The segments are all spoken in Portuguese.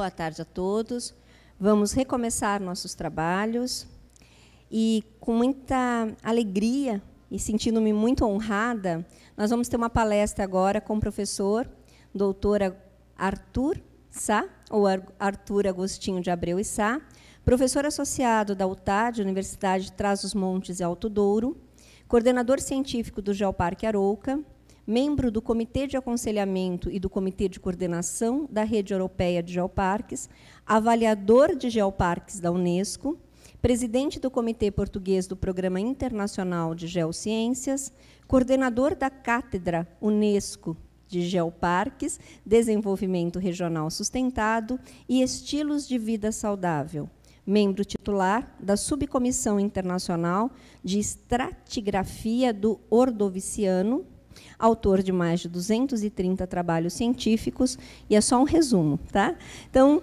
Boa tarde a todos. Vamos recomeçar nossos trabalhos e com muita alegria e sentindo-me muito honrada, nós vamos ter uma palestra agora com o professor doutor Arthur Sá, ou Arthur Agostinho de Abreu e Sá, professor associado da UTAD, Universidade de Trás-os-Montes e Alto Douro, coordenador científico do Geoparque Arouca, membro do Comitê de Aconselhamento e do Comitê de Coordenação da Rede Europeia de Geoparques, avaliador de geoparques da Unesco, presidente do Comitê Português do Programa Internacional de Geociências, coordenador da Cátedra Unesco de Geoparques, Desenvolvimento Regional Sustentado e Estilos de Vida Saudável, membro titular da Subcomissão Internacional de Estratigrafia do Ordoviciano, autor de mais de 230 trabalhos científicos, e é só um resumo, tá? Então,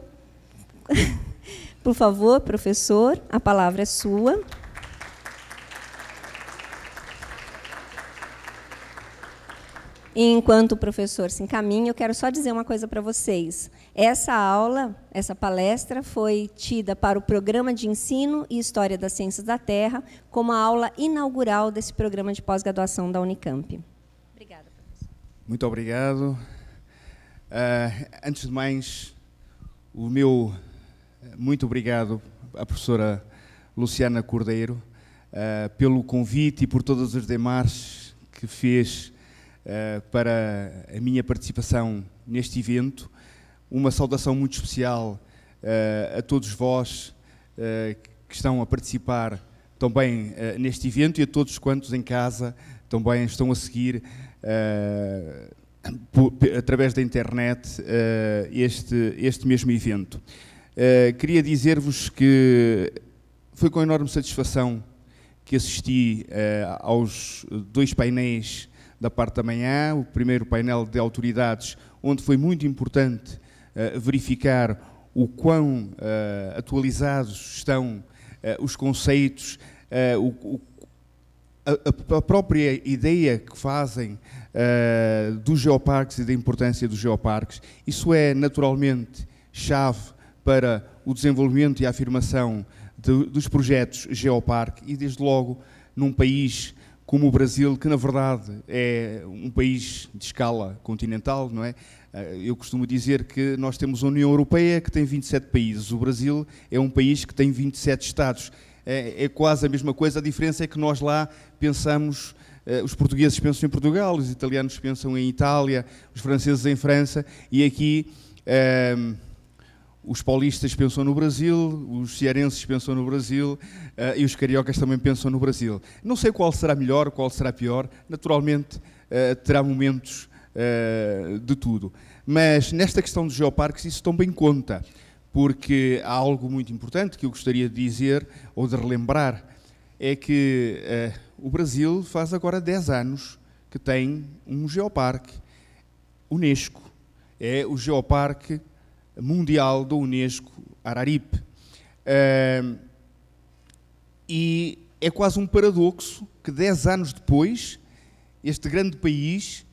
por favor, professor, a palavra é sua. enquanto o professor se encaminha, eu quero só dizer uma coisa para vocês. Essa aula, essa palestra, foi tida para o Programa de Ensino e História das Ciências da Terra, como a aula inaugural desse programa de pós-graduação da Unicamp. Muito obrigado. Uh, antes de mais, o meu muito obrigado à professora Luciana Cordeiro uh, pelo convite e por todas as demarches que fez uh, para a minha participação neste evento. Uma saudação muito especial a todos vós que estão a participar também neste evento e a todos quantos em casa também estão a seguir através da internet este, este mesmo evento. Uh, queria dizer-vos que foi com enorme satisfação que assisti aos dois painéis da parte da manhã, o primeiro painel de autoridades, onde foi muito importante verificar o quão atualizados estão os conceitos, o, a, a, própria ideia que fazem dos geoparques e da importância dos geoparques. Isso é naturalmente chave para o desenvolvimento e a afirmação de, dos projetos Geoparque e, desde logo, num país como o Brasil, que na verdade é um país de escala continental, não é? Eh, eu costumo dizer que nós temos a União Europeia que tem 27 países, o Brasil é um país que tem 27 Estados. É, é quase a mesma coisa, a diferença é que nós lá pensamos eh, os portugueses pensam em Portugal, os italianos pensam em Itália, os franceses em França, e aqui eh, os paulistas pensam no Brasil, os cearenses pensam no Brasil uh, e os cariocas também pensam no Brasil. Não sei qual será melhor, qual será pior, naturalmente uh, terá momentos uh, de tudo. Mas nesta questão dos geoparques isso também conta, porque há algo muito importante que eu gostaria de dizer ou de relembrar, é que o Brasil faz agora 10 anos que tem um geoparque Unesco. É o geoparque mundial da Unesco, Araripe. Uh, e é quase um paradoxo que, dez anos depois, este grande país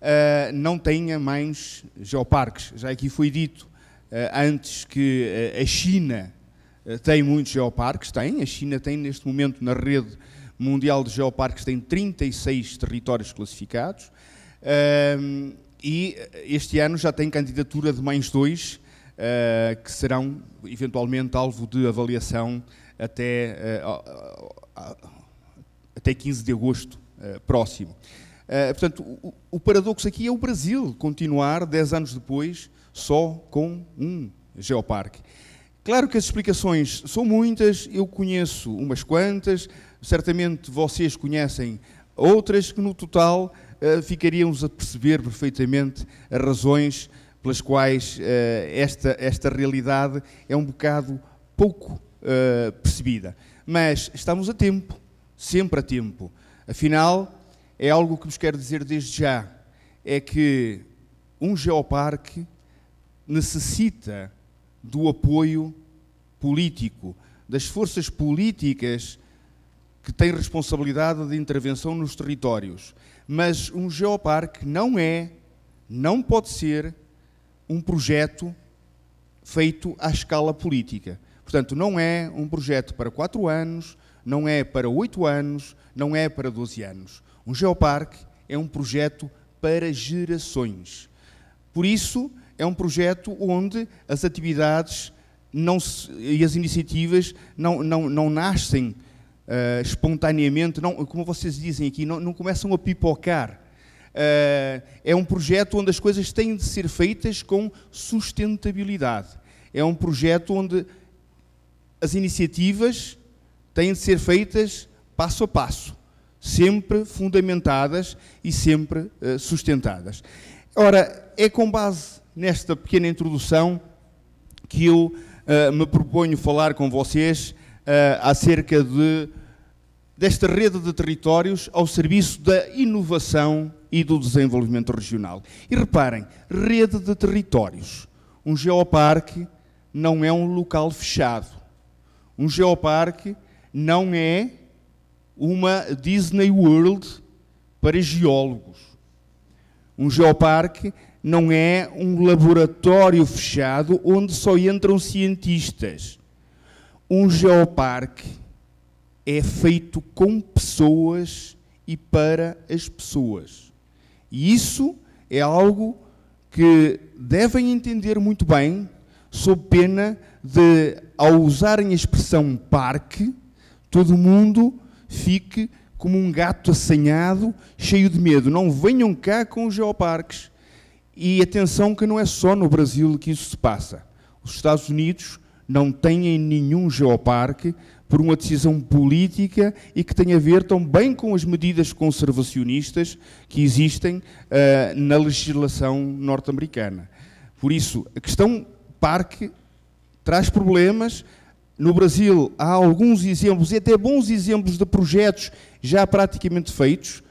uh, não tenha mais geoparques. Já aqui foi dito uh, antes que a China tem muitos geoparques, tem. A China tem, neste momento, na rede mundial de geoparques, tem 36 territórios classificados. e este ano já tem candidatura de mais dois que serão eventualmente alvo de avaliação até, até 15 de agosto próximo. portanto, o, paradoxo aqui é o Brasil continuar, 10 anos depois, só com um geoparque. Claro que as explicações são muitas, eu conheço umas quantas, certamente vocês conhecem outras que no total uh, ficaríamos a perceber perfeitamente as razões pelas quais uh, esta, esta realidade é um bocado pouco uh, percebida. Mas estamos a tempo, sempre a tempo. Afinal, é algo que nos quero dizer desde já: é que um geoparque necessita do apoio político, das forças políticas que têm responsabilidade de intervenção nos territórios. Mas um geoparque não é, não pode ser um projeto feito à escala política. Portanto, não é um projeto para quatro anos, não é para oito anos, não é para 12 anos. Um geoparque é um projeto para gerações. Por isso, é um projeto onde as atividades se, e as iniciativas não, não, não nascem uh, espontaneamente, não, como vocês dizem aqui, não, não começam a pipocar. Uh, é um projeto onde as coisas têm de ser feitas com sustentabilidade. É um projeto onde as iniciativas têm de ser feitas passo a passo, sempre fundamentadas e sempre uh, sustentadas. Ora, é com base nesta pequena introdução que eu uh, me proponho falar com vocês uh, acerca de, desta rede de territórios ao serviço da inovação e do desenvolvimento regional. E reparem, rede de territórios. Um geoparque não é um local fechado. Um geoparque não é uma Disney World para geólogos. Um geoparque não é um laboratório fechado onde só entram cientistas. Um geoparque é feito com pessoas e para as pessoas. E isso é algo que devem entender muito bem, sob pena de, ao usarem a expressão parque, todo mundo fique como um gato assanhado, cheio de medo. Não venham cá com os geoparques. E atenção que não é só no Brasil que isso se passa. Os Estados Unidos não têm nenhum geoparque por uma decisão política e que tem a ver também com as medidas conservacionistas que existem uh, na legislação norte-americana. Por isso, a questão parque traz problemas. No Brasil há alguns exemplos, e até bons exemplos de projetos já praticamente feitos.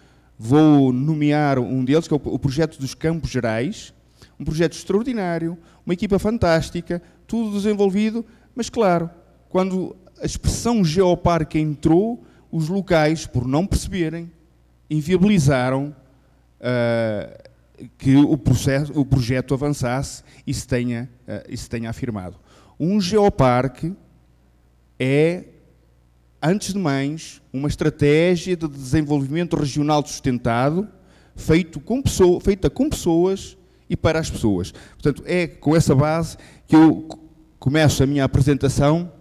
Vou nomear um deles, que é o projeto dos Campos Gerais, um projeto extraordinário, uma equipa fantástica, tudo desenvolvido, mas claro, quando a expressão geoparque entrou, os locais, por não perceberem, inviabilizaram uh, que o, processo, o, projeto avançasse e se, tenha, uh, e se tenha afirmado. Um geoparque é, antes de mais, uma estratégia de desenvolvimento regional sustentado, feito com pessoa, feita com pessoas e para as pessoas. Portanto, é com essa base que eu começo a minha apresentação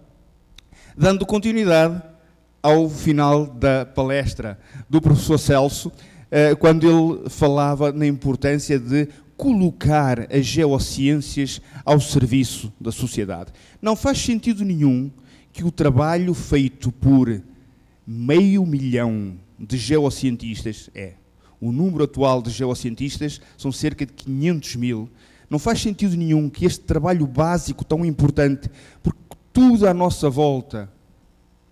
dando continuidade ao final da palestra do professor Celso, eh, quando ele falava na importância de colocar as geociências ao serviço da sociedade. Não faz sentido nenhum que o trabalho feito por meio milhão de geocientistas, é, o número atual de geocientistas são cerca de 500 mil, não faz sentido nenhum que este trabalho básico tão importante, porque tudo à nossa volta,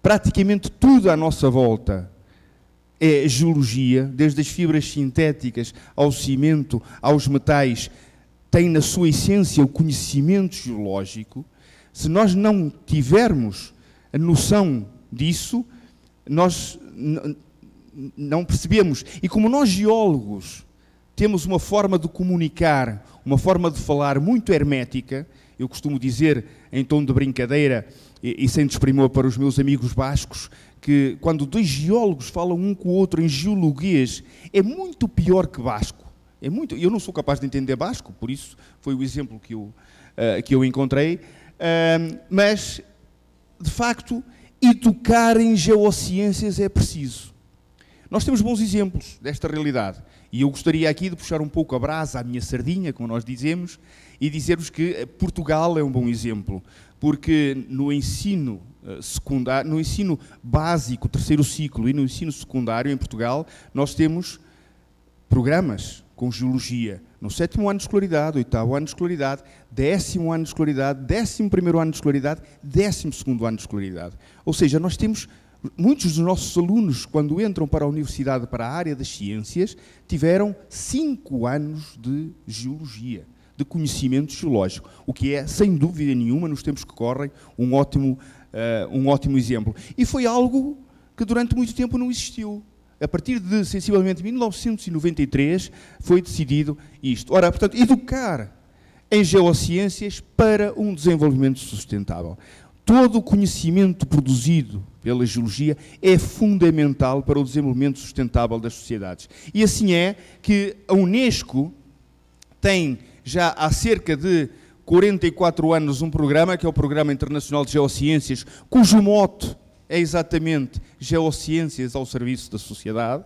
praticamente tudo à nossa volta, é geologia, desde as fibras sintéticas ao cimento, aos metais, tem na sua essência o conhecimento geológico. Se nós não tivermos a noção disso, nós não percebemos. E como nós geólogos temos uma forma de comunicar, uma forma de falar muito hermética, eu costumo dizer, em tom de brincadeira, e, e sem desprimor para os meus amigos bascos, que quando dois geólogos falam um com o outro em geologuês, é muito pior que basco. É muito, eu não sou capaz de entender basco, por isso foi o exemplo que eu, uh, que eu encontrei. Uh, mas, de facto, educar em geociências é preciso. Nós temos bons exemplos desta realidade. E eu gostaria aqui de puxar um pouco a brasa à minha sardinha, como nós dizemos, e dizer-vos que eh, Portugal é um bom exemplo, porque no ensino eh, secundário, no ensino básico, terceiro ciclo, e no ensino secundário em Portugal, nós temos programas com geologia no sétimo ano de escolaridade, oitavo ano de escolaridade, décimo ano de escolaridade, décimo primeiro ano de escolaridade, décimo segundo ano de escolaridade. Ou seja, nós temos muitos dos nossos alunos, quando entram para a universidade, para a área das ciências, tiveram cinco anos de geologia de conhecimento geológico, o que é, sem dúvida nenhuma, nos tempos que correm, um ótimo, uh, um ótimo exemplo. E foi algo que durante muito tempo não existiu. A partir de, sensivelmente, 1993, foi decidido isto. Ora, portanto, educar em geociências para um desenvolvimento sustentável. Todo o conhecimento produzido pela geologia é fundamental para o desenvolvimento sustentável das sociedades. E assim é que a Unesco tem já há cerca de 44 anos um programa, que é o Programa Internacional de Geociências, cujo mote é exatamente Geociências ao serviço da sociedade.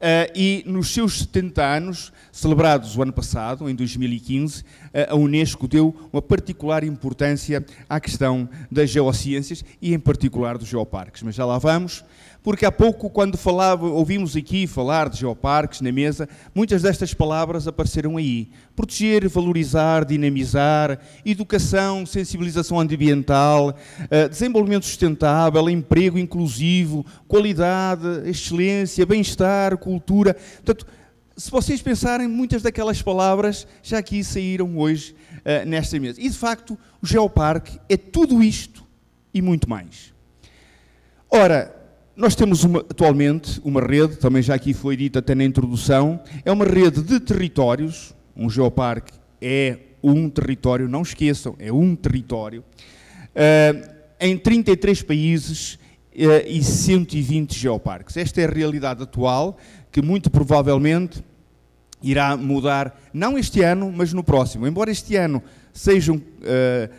Uh, e nos seus 70 anos, celebrados o ano passado, em 2015, uh, a Unesco deu uma particular importância à questão das geociências e, em particular, dos geoparques. Mas já lá vamos porque há pouco, quando falava, ouvimos aqui falar de geoparques na mesa, muitas destas palavras apareceram aí. Proteger, valorizar, dinamizar, educação, sensibilização ambiental, eh, desenvolvimento sustentável, emprego inclusivo, qualidade, excelência, bem-estar, cultura. Portanto, se vocês pensarem, muitas daquelas palavras já aqui saíram hoje uh, nesta mesa. E, de facto, o geoparque é tudo isto e muito mais. Ora, nós temos uma, atualmente uma rede, também já aqui foi dito até na introdução, é uma rede de territórios, um geoparque é um território, não esqueçam, é um território, uh, em 33 países uh, e 120 geoparques. Esta é a realidade atual, que muito provavelmente irá mudar, não este ano, mas no próximo. Embora este ano sejam uh,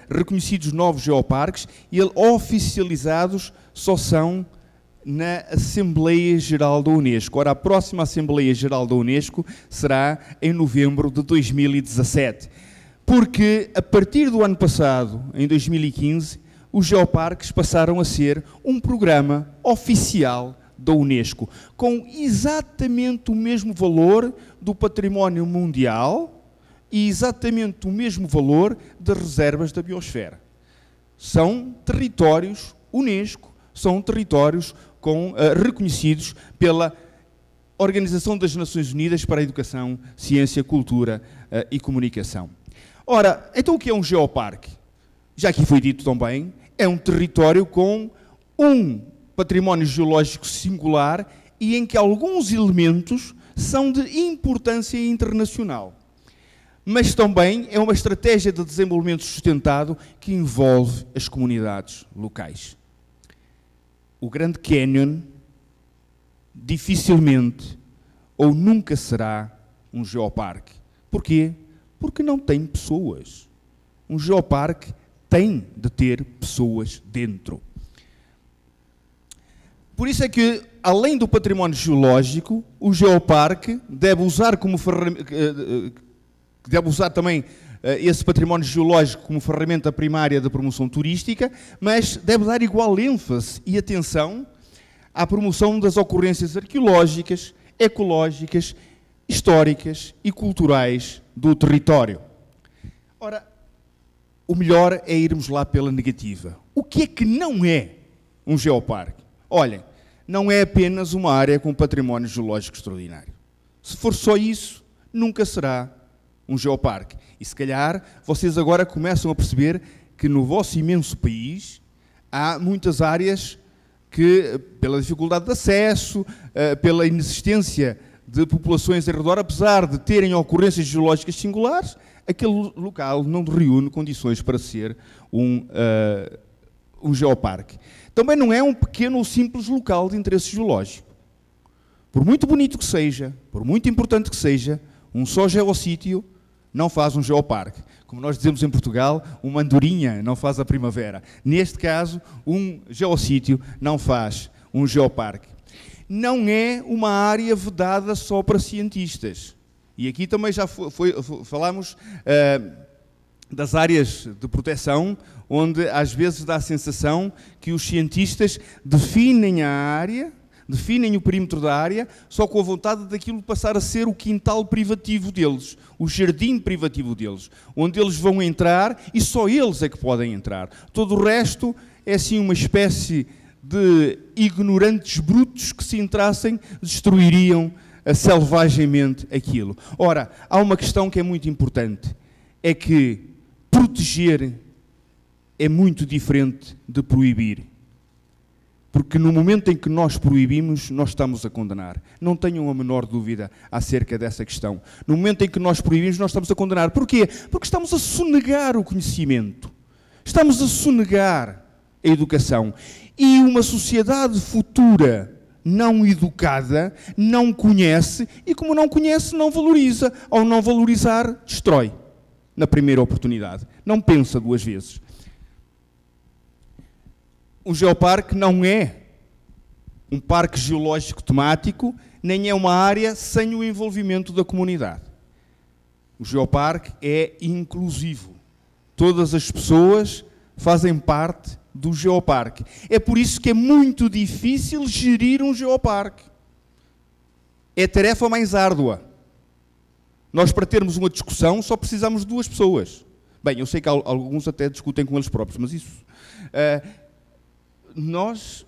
reconhecidos novos geoparques, e oficializados só são na Assembleia Geral da Unesco. Ora, a próxima Assembleia Geral da Unesco será em novembro de 2017. Porque a partir do ano passado, em 2015, os geoparques passaram a ser um programa oficial da Unesco, com exatamente o mesmo valor do património mundial e exatamente o mesmo valor das reservas da biosfera. São territórios Unesco, são territórios com, uh, reconhecidos pela Organização das Nações Unidas para a Educação, Ciência, Cultura uh, e Comunicação. Ora, então o que é um geoparque? Já aqui foi dito também, é um território com um património geológico singular e em que alguns elementos são de importância internacional. Mas também é uma estratégia de desenvolvimento sustentado que envolve as comunidades locais o Grande Canyon dificilmente ou nunca será um geoparque. Porquê? Porque não tem pessoas. Um geoparque tem de ter pessoas dentro. Por isso é que, além do património geológico, o geoparque deve usar como eh, eh, deve usar também esse património geológico como ferramenta primária da promoção turística, mas deve dar igual ênfase e atenção à promoção das ocorrências arqueológicas, ecológicas, históricas e culturais do território. Ora, o melhor é irmos lá pela negativa. O que é que não é um geoparque? Olhem, não é apenas uma área com património geológico extraordinário. Se for só isso, nunca será um geoparque. E se calhar vocês agora começam a perceber que no vosso imenso país há muitas áreas que, pela dificuldade de acesso, eh, pela inexistência de populações em redor, apesar de terem ocorrências geológicas singulares, aquele local não reúne condições para ser um, uh, um geoparque. Também não é um pequeno ou simples local de interesse geológico. Por muito bonito que seja, por muito importante que seja, um só geossítio não faz um geoparque. Como nós dizemos em Portugal, uma andorinha não faz a primavera. Neste caso, um geossítio não faz um geoparque. Não é uma área vedada só para cientistas. E aqui também já foi, foi, falamos uh, das áreas de proteção, onde às vezes dá a sensação que os cientistas definem a área definem o perímetro da área, só com a vontade daquilo passar a ser o quintal privativo deles, o jardim privativo deles, onde eles vão entrar e só eles é que podem entrar. Todo o resto é assim uma espécie de ignorantes brutos que, se entrassem, destruiriam eh, selvagemmente aquilo. Ora, há uma questão que é muito importante: é que proteger é muito diferente de proibir. Porque no momento em que nós proibimos, nós estamos a condenar. Não tenham a menor dúvida acerca dessa questão. No momento em que nós proibimos, nós estamos a condenar. Porquê? Porque estamos a sonegar o conhecimento. Estamos a sonegar a educação. E uma sociedade futura não educada não conhece e, como não conhece, não valoriza. Ao não valorizar, destrói na primeira oportunidade. Não pensa duas vezes o geoparque não é um parque geológico temático, nem é uma área sem o envolvimento da comunidade. O geoparque é inclusivo. Todas as pessoas fazem parte do geoparque. É por isso que é muito difícil gerir um geoparque. É a tarefa mais árdua. Nós, para termos uma discussão, só precisamos de duas pessoas. Bem, eu sei que alguns até discutem com eles próprios, mas isso. Uh, nós,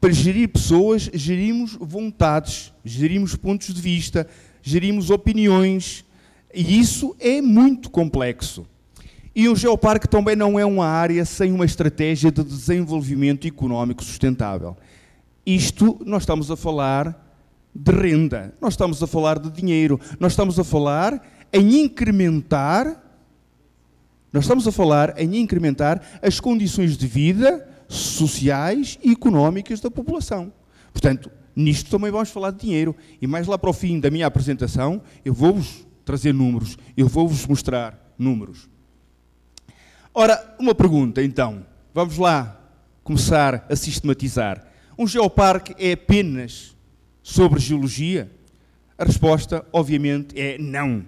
para gerir pessoas, gerimos vontades, gerimos pontos de vista, gerimos opiniões, e isso é muito complexo. E o geoparque também não é uma área sem uma estratégia de desenvolvimento económico sustentável. Isto nós estamos a falar de renda, nós estamos a falar de dinheiro, nós estamos a falar em incrementar, nós estamos a falar em incrementar as condições de vida sociais e económicas da população. Portanto, nisto também vamos falar de dinheiro. E mais lá para o fim da minha apresentação, eu vou-vos trazer números, eu vou-vos mostrar números. Ora, uma pergunta então. Vamos lá começar a sistematizar. Um geoparque é apenas sobre geologia? A resposta, obviamente, é não.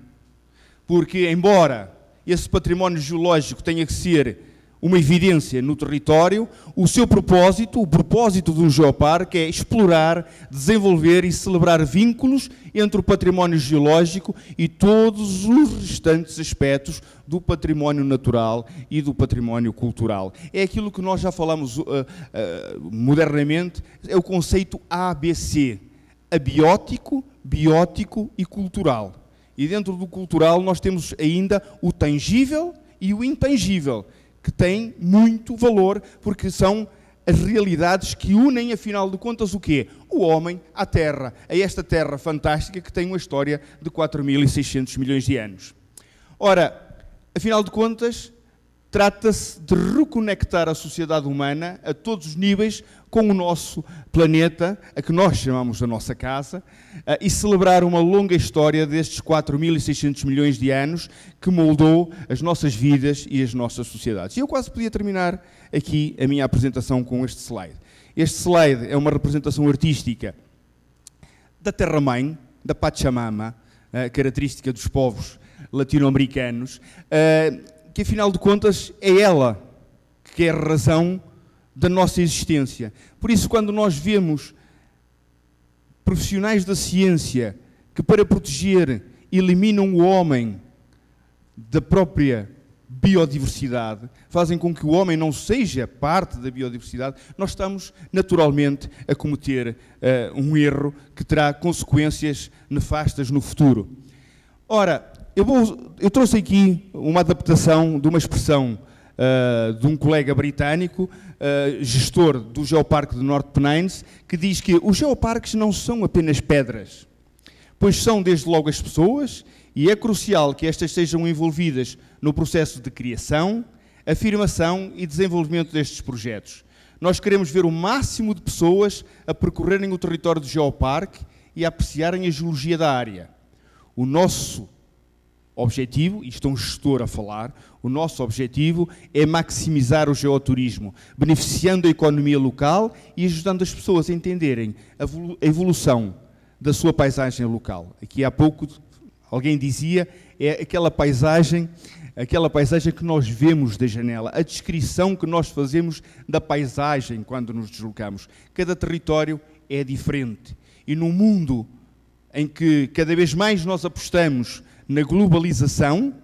Porque, embora esse património geológico tenha que ser uma evidência no território, o seu propósito, o propósito do Geoparque é explorar, desenvolver e celebrar vínculos entre o património geológico e todos os restantes aspectos do património natural e do património cultural. É aquilo que nós já falamos uh, uh, modernamente, é o conceito ABC, abiótico, biótico e cultural. E dentro do cultural nós temos ainda o tangível e o intangível que têm muito valor, porque são as realidades que unem, afinal de contas, o quê? O homem à Terra, a esta Terra fantástica que tem uma história de 4.600 milhões de anos. Ora, afinal de contas, trata-se de reconectar a sociedade humana a todos os níveis com o nosso planeta, a que nós chamamos a nossa casa, eh, e celebrar uma longa história destes 4.600 milhões de anos que moldou as nossas vidas e as nossas sociedades. E eu quase podia terminar aqui a minha apresentação com este slide. Este slide é uma representação artística da Terra-mãe, da Pachamama, eh, característica dos povos latino-americanos, eh, que afinal de contas é ela que é a razão da nossa existência. Por isso, quando nós vemos profissionais da ciência que, para proteger, eliminam o homem da própria biodiversidade, fazem com que o homem não seja parte da biodiversidade, nós estamos naturalmente a cometer uh, um erro que terá consequências nefastas no futuro. Ora, eu, vou, eu trouxe aqui uma adaptação de uma expressão uh, de um colega britânico, uh, gestor do Geoparque de North Pennines, que diz que os geoparques não são apenas pedras, pois são desde logo as pessoas e é crucial que estas sejam envolvidas no processo de criação, afirmação e desenvolvimento destes projetos. Nós queremos ver o máximo de pessoas a percorrerem o território do Geoparque e a apreciarem a geologia da área. O nosso objetivo, e isto é um gestor a falar, o nosso objetivo é maximizar o geoturismo, beneficiando a economia local e ajudando as pessoas a entenderem a evolução da sua paisagem local. Aqui há pouco alguém dizia, é aquela paisagem, aquela paisagem que nós vemos da janela, a descrição que nós fazemos da paisagem quando nos deslocamos. Cada território é diferente. E num mundo em que cada vez mais nós apostamos na globalização,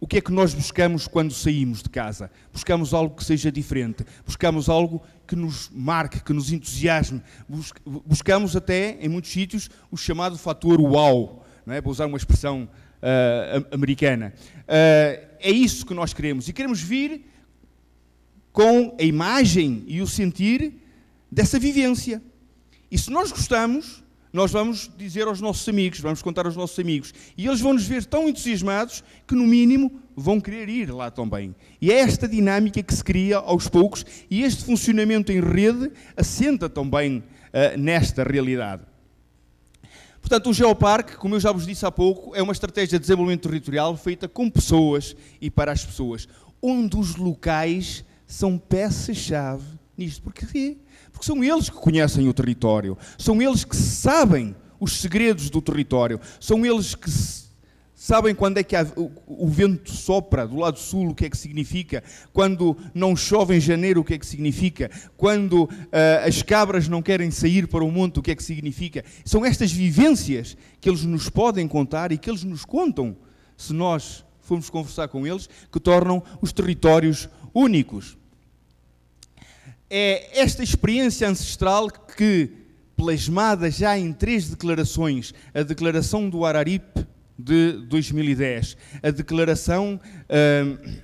o que é que nós buscamos quando saímos de casa? Buscamos algo que seja diferente, buscamos algo que nos marque, que nos entusiasme, buscamos até, em muitos sítios, o chamado fator wow, não é? para usar uma expressão uh, americana. Uh, é isso que nós queremos e queremos vir com a imagem e o sentir dessa vivência. E se nós gostamos, nós vamos dizer aos nossos amigos, vamos contar aos nossos amigos. E eles vão nos ver tão entusiasmados que, no mínimo, vão querer ir lá também. E é esta dinâmica que se cria aos poucos e este funcionamento em rede assenta também uh, nesta realidade. Portanto, o Geoparque, como eu já vos disse há pouco, é uma estratégia de desenvolvimento territorial feita com pessoas e para as pessoas, onde os locais são peça-chave nisto. Porquê? Porque são eles que conhecem o território, são eles que sabem os segredos do território, são eles que sabem quando é que há, o, o, vento sopra do lado sul, o que é que significa, quando não chove em janeiro, o que é que significa, quando uh, as cabras não querem sair para o monte, o que é que significa. São estas vivências que eles nos podem contar e que eles nos contam, se nós formos conversar com eles, que tornam os territórios únicos é esta experiência ancestral que, plasmada já em três declarações, a declaração do Araripe de 2010, a declaração uh,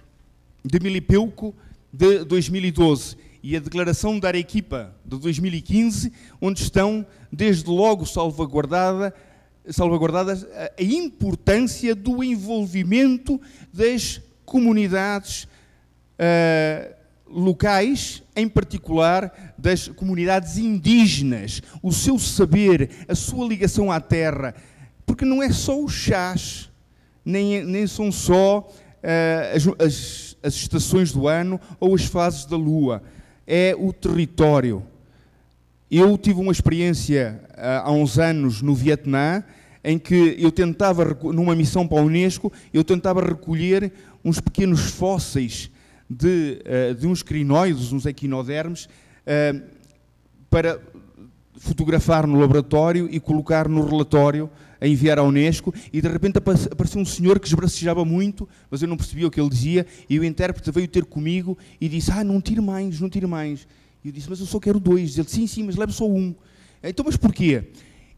de Milipeuco de 2012 e a declaração da Arequipa de 2015, onde estão desde logo salvaguardada, salvaguardadas a importância do envolvimento das comunidades uh, locais, em particular das comunidades indígenas, o seu saber, a sua ligação à terra, porque não é só o chás, nem, nem são só uh, as, as, as estações do ano ou as fases da lua, é o território. Eu tive uma experiência uh, há uns anos no Vietnã, em que eu tentava, numa missão para a Unesco, eu tentava recolher uns pequenos fósseis de, uh, de uns crinoides, uns equinodermes, uh, para fotografar no laboratório e colocar no relatório a enviar à Unesco e de repente apareceu um senhor que esbracejava muito, mas eu não percebia o que ele dizia e o intérprete veio ter comigo e disse, ah, não tire mais, não tire mais. E eu disse, mas eu só quero dois. Ele disse, sim, sim, mas leve só um. Então, mas porquê?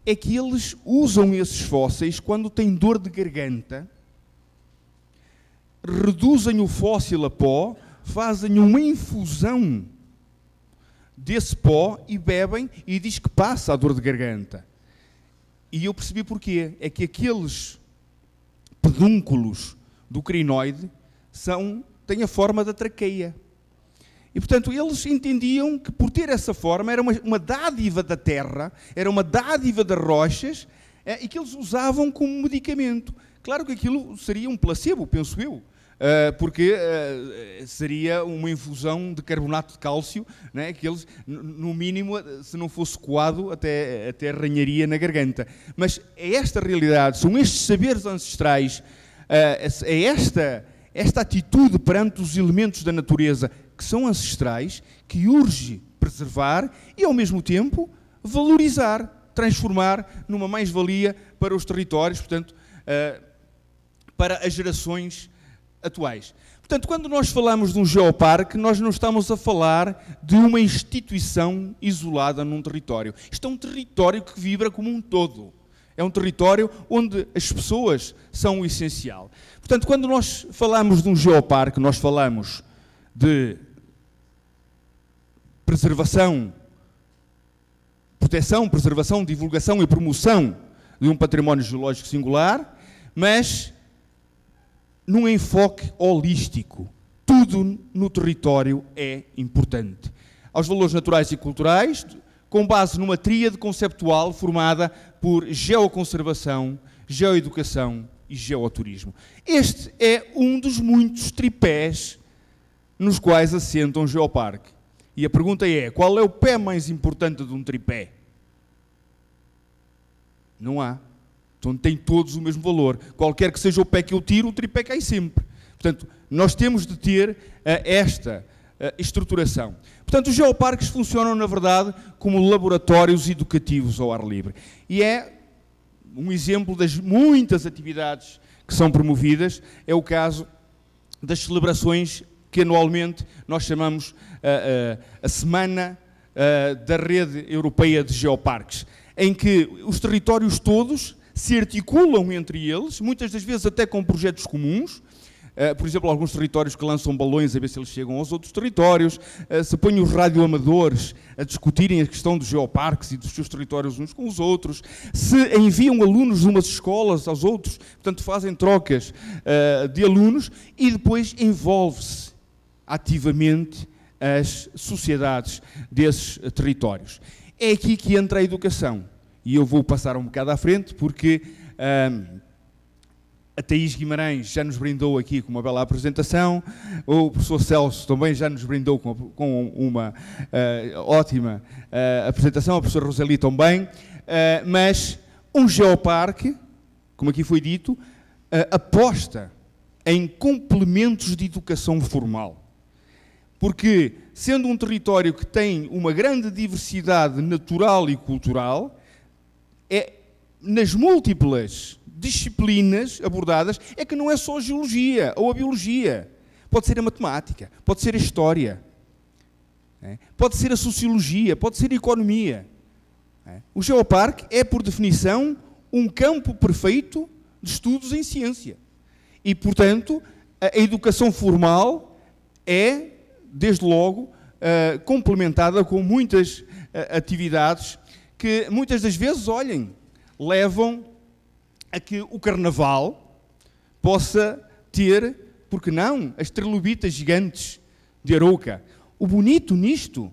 É que eles usam esses fósseis quando têm dor de garganta reduzem o fóssil a pó, fazem uma infusão desse pó e bebem e diz que passa a dor de garganta. E eu percebi porquê. É que aqueles pedúnculos do crinoide são, têm a forma da traqueia. E, portanto, eles entendiam que por ter essa forma era uma, uma dádiva da terra, era uma dádiva das rochas, é, e que eles usavam como medicamento. Claro que aquilo seria um placebo, penso eu. Uh, porque uh, seria uma infusão de carbonato de cálcio, né, que eles, no mínimo, se não fosse coado, até, até arranharia na garganta. Mas é esta realidade, são estes saberes ancestrais, uh, é esta, esta atitude perante os elementos da natureza que são ancestrais, que urge preservar e, ao mesmo tempo, valorizar, transformar numa mais-valia para os territórios, portanto, para as gerações atuais. Portanto, quando nós falamos de um geoparque, nós não estamos a falar de uma instituição isolada num território. Isto é um território que vibra como um todo. É um território onde as pessoas são o essencial. Portanto, quando nós falamos de um geoparque, nós falamos de preservação, proteção, preservação, divulgação e promoção de um património geológico singular, mas num enfoque holístico. Tudo no território é importante. Aos valores naturais e culturais, com base numa tríade conceptual formada por geoconservação, geoeducação e geoturismo. Este é um dos muitos tripés nos quais assenta um geoparque. E a pergunta é: qual é o pé mais importante de um tripé? Não há. Então tem todos o mesmo valor. Qualquer que seja o pé que eu tiro, o tripé cai sempre. Portanto, nós temos de ter uh, esta uh, estruturação. Portanto, os geoparques funcionam, na verdade, como laboratórios educativos ao ar livre. E é um exemplo das muitas atividades que são promovidas, é o caso das celebrações que anualmente nós chamamos uh, a Semana da Rede Europeia de Geoparques, em que os territórios todos se articulam entre eles, muitas das vezes até com projetos comuns, Uh, por exemplo, alguns territórios que lançam balões a ver se eles chegam aos outros territórios, uh, se põem os radioamadores a discutirem a questão dos geoparques e dos seus territórios uns com os outros, se enviam alunos de umas escolas aos outros, portanto fazem trocas uh, de alunos e depois envolve-se ativamente as sociedades desses territórios. É aqui que entra a educação. E eu vou passar um bocado à frente porque a Thaís Guimarães já nos brindou aqui com uma bela apresentação, o professor Celso também já nos brindou com, com uma uh, ótima uh, apresentação, a professora Roseli também, uh, mas um geoparque, como aqui foi dito, aposta em complementos de educação formal. Porque, sendo um território que tem uma grande diversidade natural e cultural, é nas múltiplas disciplinas abordadas é que não é só a geologia ou a biologia. Pode ser a matemática, pode ser a história, é? pode ser a sociologia, pode ser a economia. É? O Geoparque é, por definição, um campo perfeito de estudos em ciência. E, portanto, a educação formal é, desde logo, uh, complementada com muitas uh, atividades que muitas das vezes, olhem, levam a que o carnaval possa ter, porque não, as trilobitas gigantes de Arouca. O bonito nisto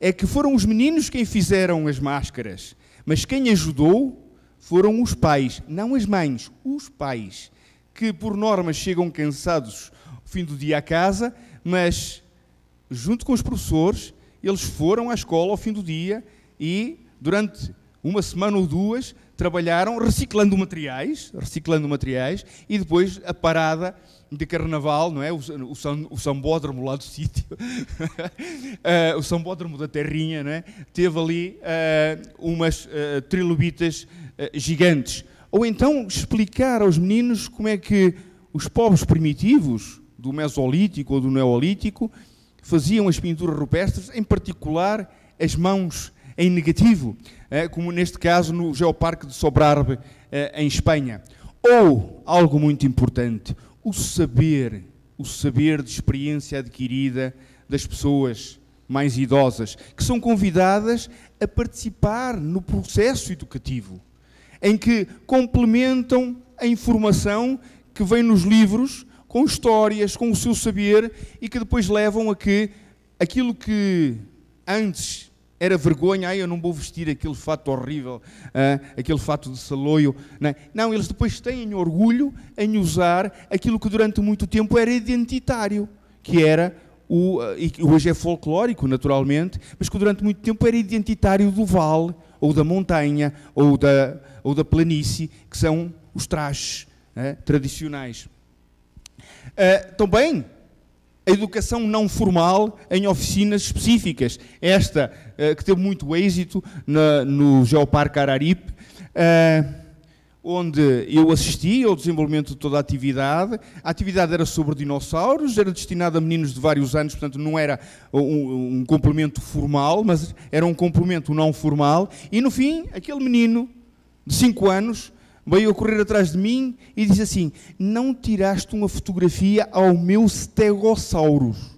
é que foram os meninos quem fizeram as máscaras, mas quem ajudou foram os pais, não as mães, os pais, que por norma chegam cansados ao fim do dia à casa, mas junto com os professores, eles foram à escola ao fim do dia e durante uma semana ou duas trabalharam reciclando materiais, reciclando materiais, e depois a parada de carnaval, não é? O, o, o sambódromo lá do sítio, uh, o sambódromo da terrinha, não é? Teve ali uh, umas uh, trilobitas gigantes. Ou então explicar aos meninos como é que os povos primitivos do Mesolítico ou do Neolítico faziam as pinturas rupestres, em particular as mãos em negativo. Eh, como neste caso no Geoparque de Sobrarbe, eh, em Espanha. Ou, algo muito importante, o saber, o saber de experiência adquirida das pessoas mais idosas, que são convidadas a participar no processo educativo, em que complementam a informação que vem nos livros, com histórias, com o seu saber, e que depois levam a que aquilo que antes era vergonha, ai, eu não vou vestir aquele fato horrível, aquele fato de saloio. Não, é? não, eles depois têm orgulho em usar aquilo que durante muito tempo era identitário, que era o, uh, e hoje é folclórico, naturalmente, mas que durante muito tempo era identitário do vale, ou da montanha, ou da, ou da planície, que são os trajes tradicionais. Uh, também a educação não formal em oficinas específicas. Esta, que teve muito êxito na, no Geoparque Araripe, uh, onde eu assisti ao desenvolvimento de toda a atividade. A atividade era sobre dinossauros, era destinada a meninos de vários anos, portanto não era um, um complemento formal, mas era um complemento não formal. E no fim, aquele menino de 5 anos veio a correr atrás de mim e disse assim: Não tiraste uma fotografia ao meu Stegosaurus.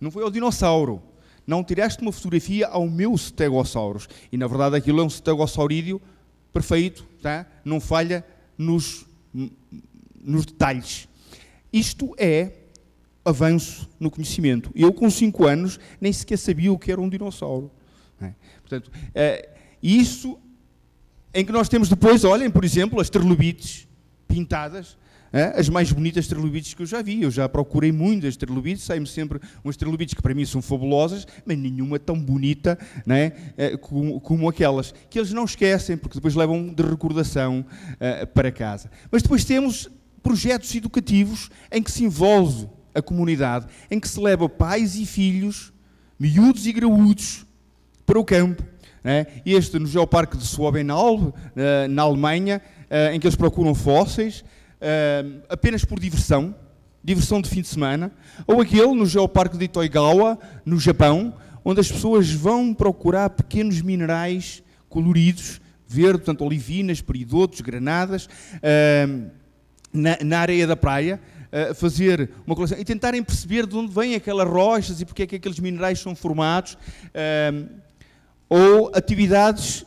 Não foi ao dinossauro. Não tiraste uma fotografia ao meu Stegosaurus. E na verdade aquilo é um Stegosaurídeo perfeito, tá? não falha nos, nos detalhes. Isto é avanço no conhecimento. Eu, com 5 anos, nem sequer sabia o que era um dinossauro. É? Portanto, é, isso em que nós temos depois, olhem, por exemplo, as trilobites pintadas? As mais bonitas trilobites que eu já vi. Eu já procurei muitas trilobites, saem-me sempre umas trilobites que para mim são fabulosas, mas nenhuma tão bonita né? É, como, como, aquelas, que eles não esquecem, porque depois levam de recordação uh, para casa. Mas depois temos projetos educativos em que se envolve a comunidade, em que se leva pais e filhos, miúdos e graúdos, para o campo, né? Este no Geoparque de Schwabenalb, eh, na Alemanha, eh, em que eles procuram fósseis, eh, apenas por diversão, diversão de fim de semana, ou aquele no Geoparque de Itoigawa, no Japão, onde as pessoas vão procurar pequenos minerais coloridos, verde, portanto, olivinas, peridotos, granadas, na, na areia da praia, uh, fazer uma coleção e tentarem perceber de onde vêm aquelas rochas e porque é que aqueles minerais são formados, uh, ou atividades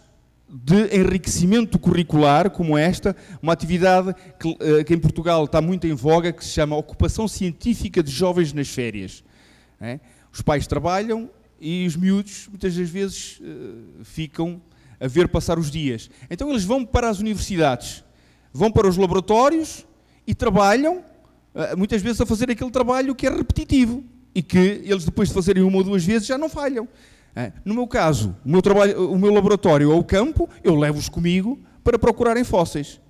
de enriquecimento curricular, como esta, uma atividade que, uh, que, em Portugal está muito em voga, que se chama Ocupação Científica de Jovens nas Férias. É? Os pais trabalham e os miúdos, muitas das vezes, ficam a ver passar os dias. Então eles vão para as universidades, vão para os laboratórios e trabalham, eh, muitas vezes a fazer aquele trabalho que é repetitivo e que eles depois de fazerem uma ou duas vezes já não falham. Eh, no meu caso, o meu, trabalho, o meu laboratório ou o campo, eu levo-os comigo para procurarem fósseis.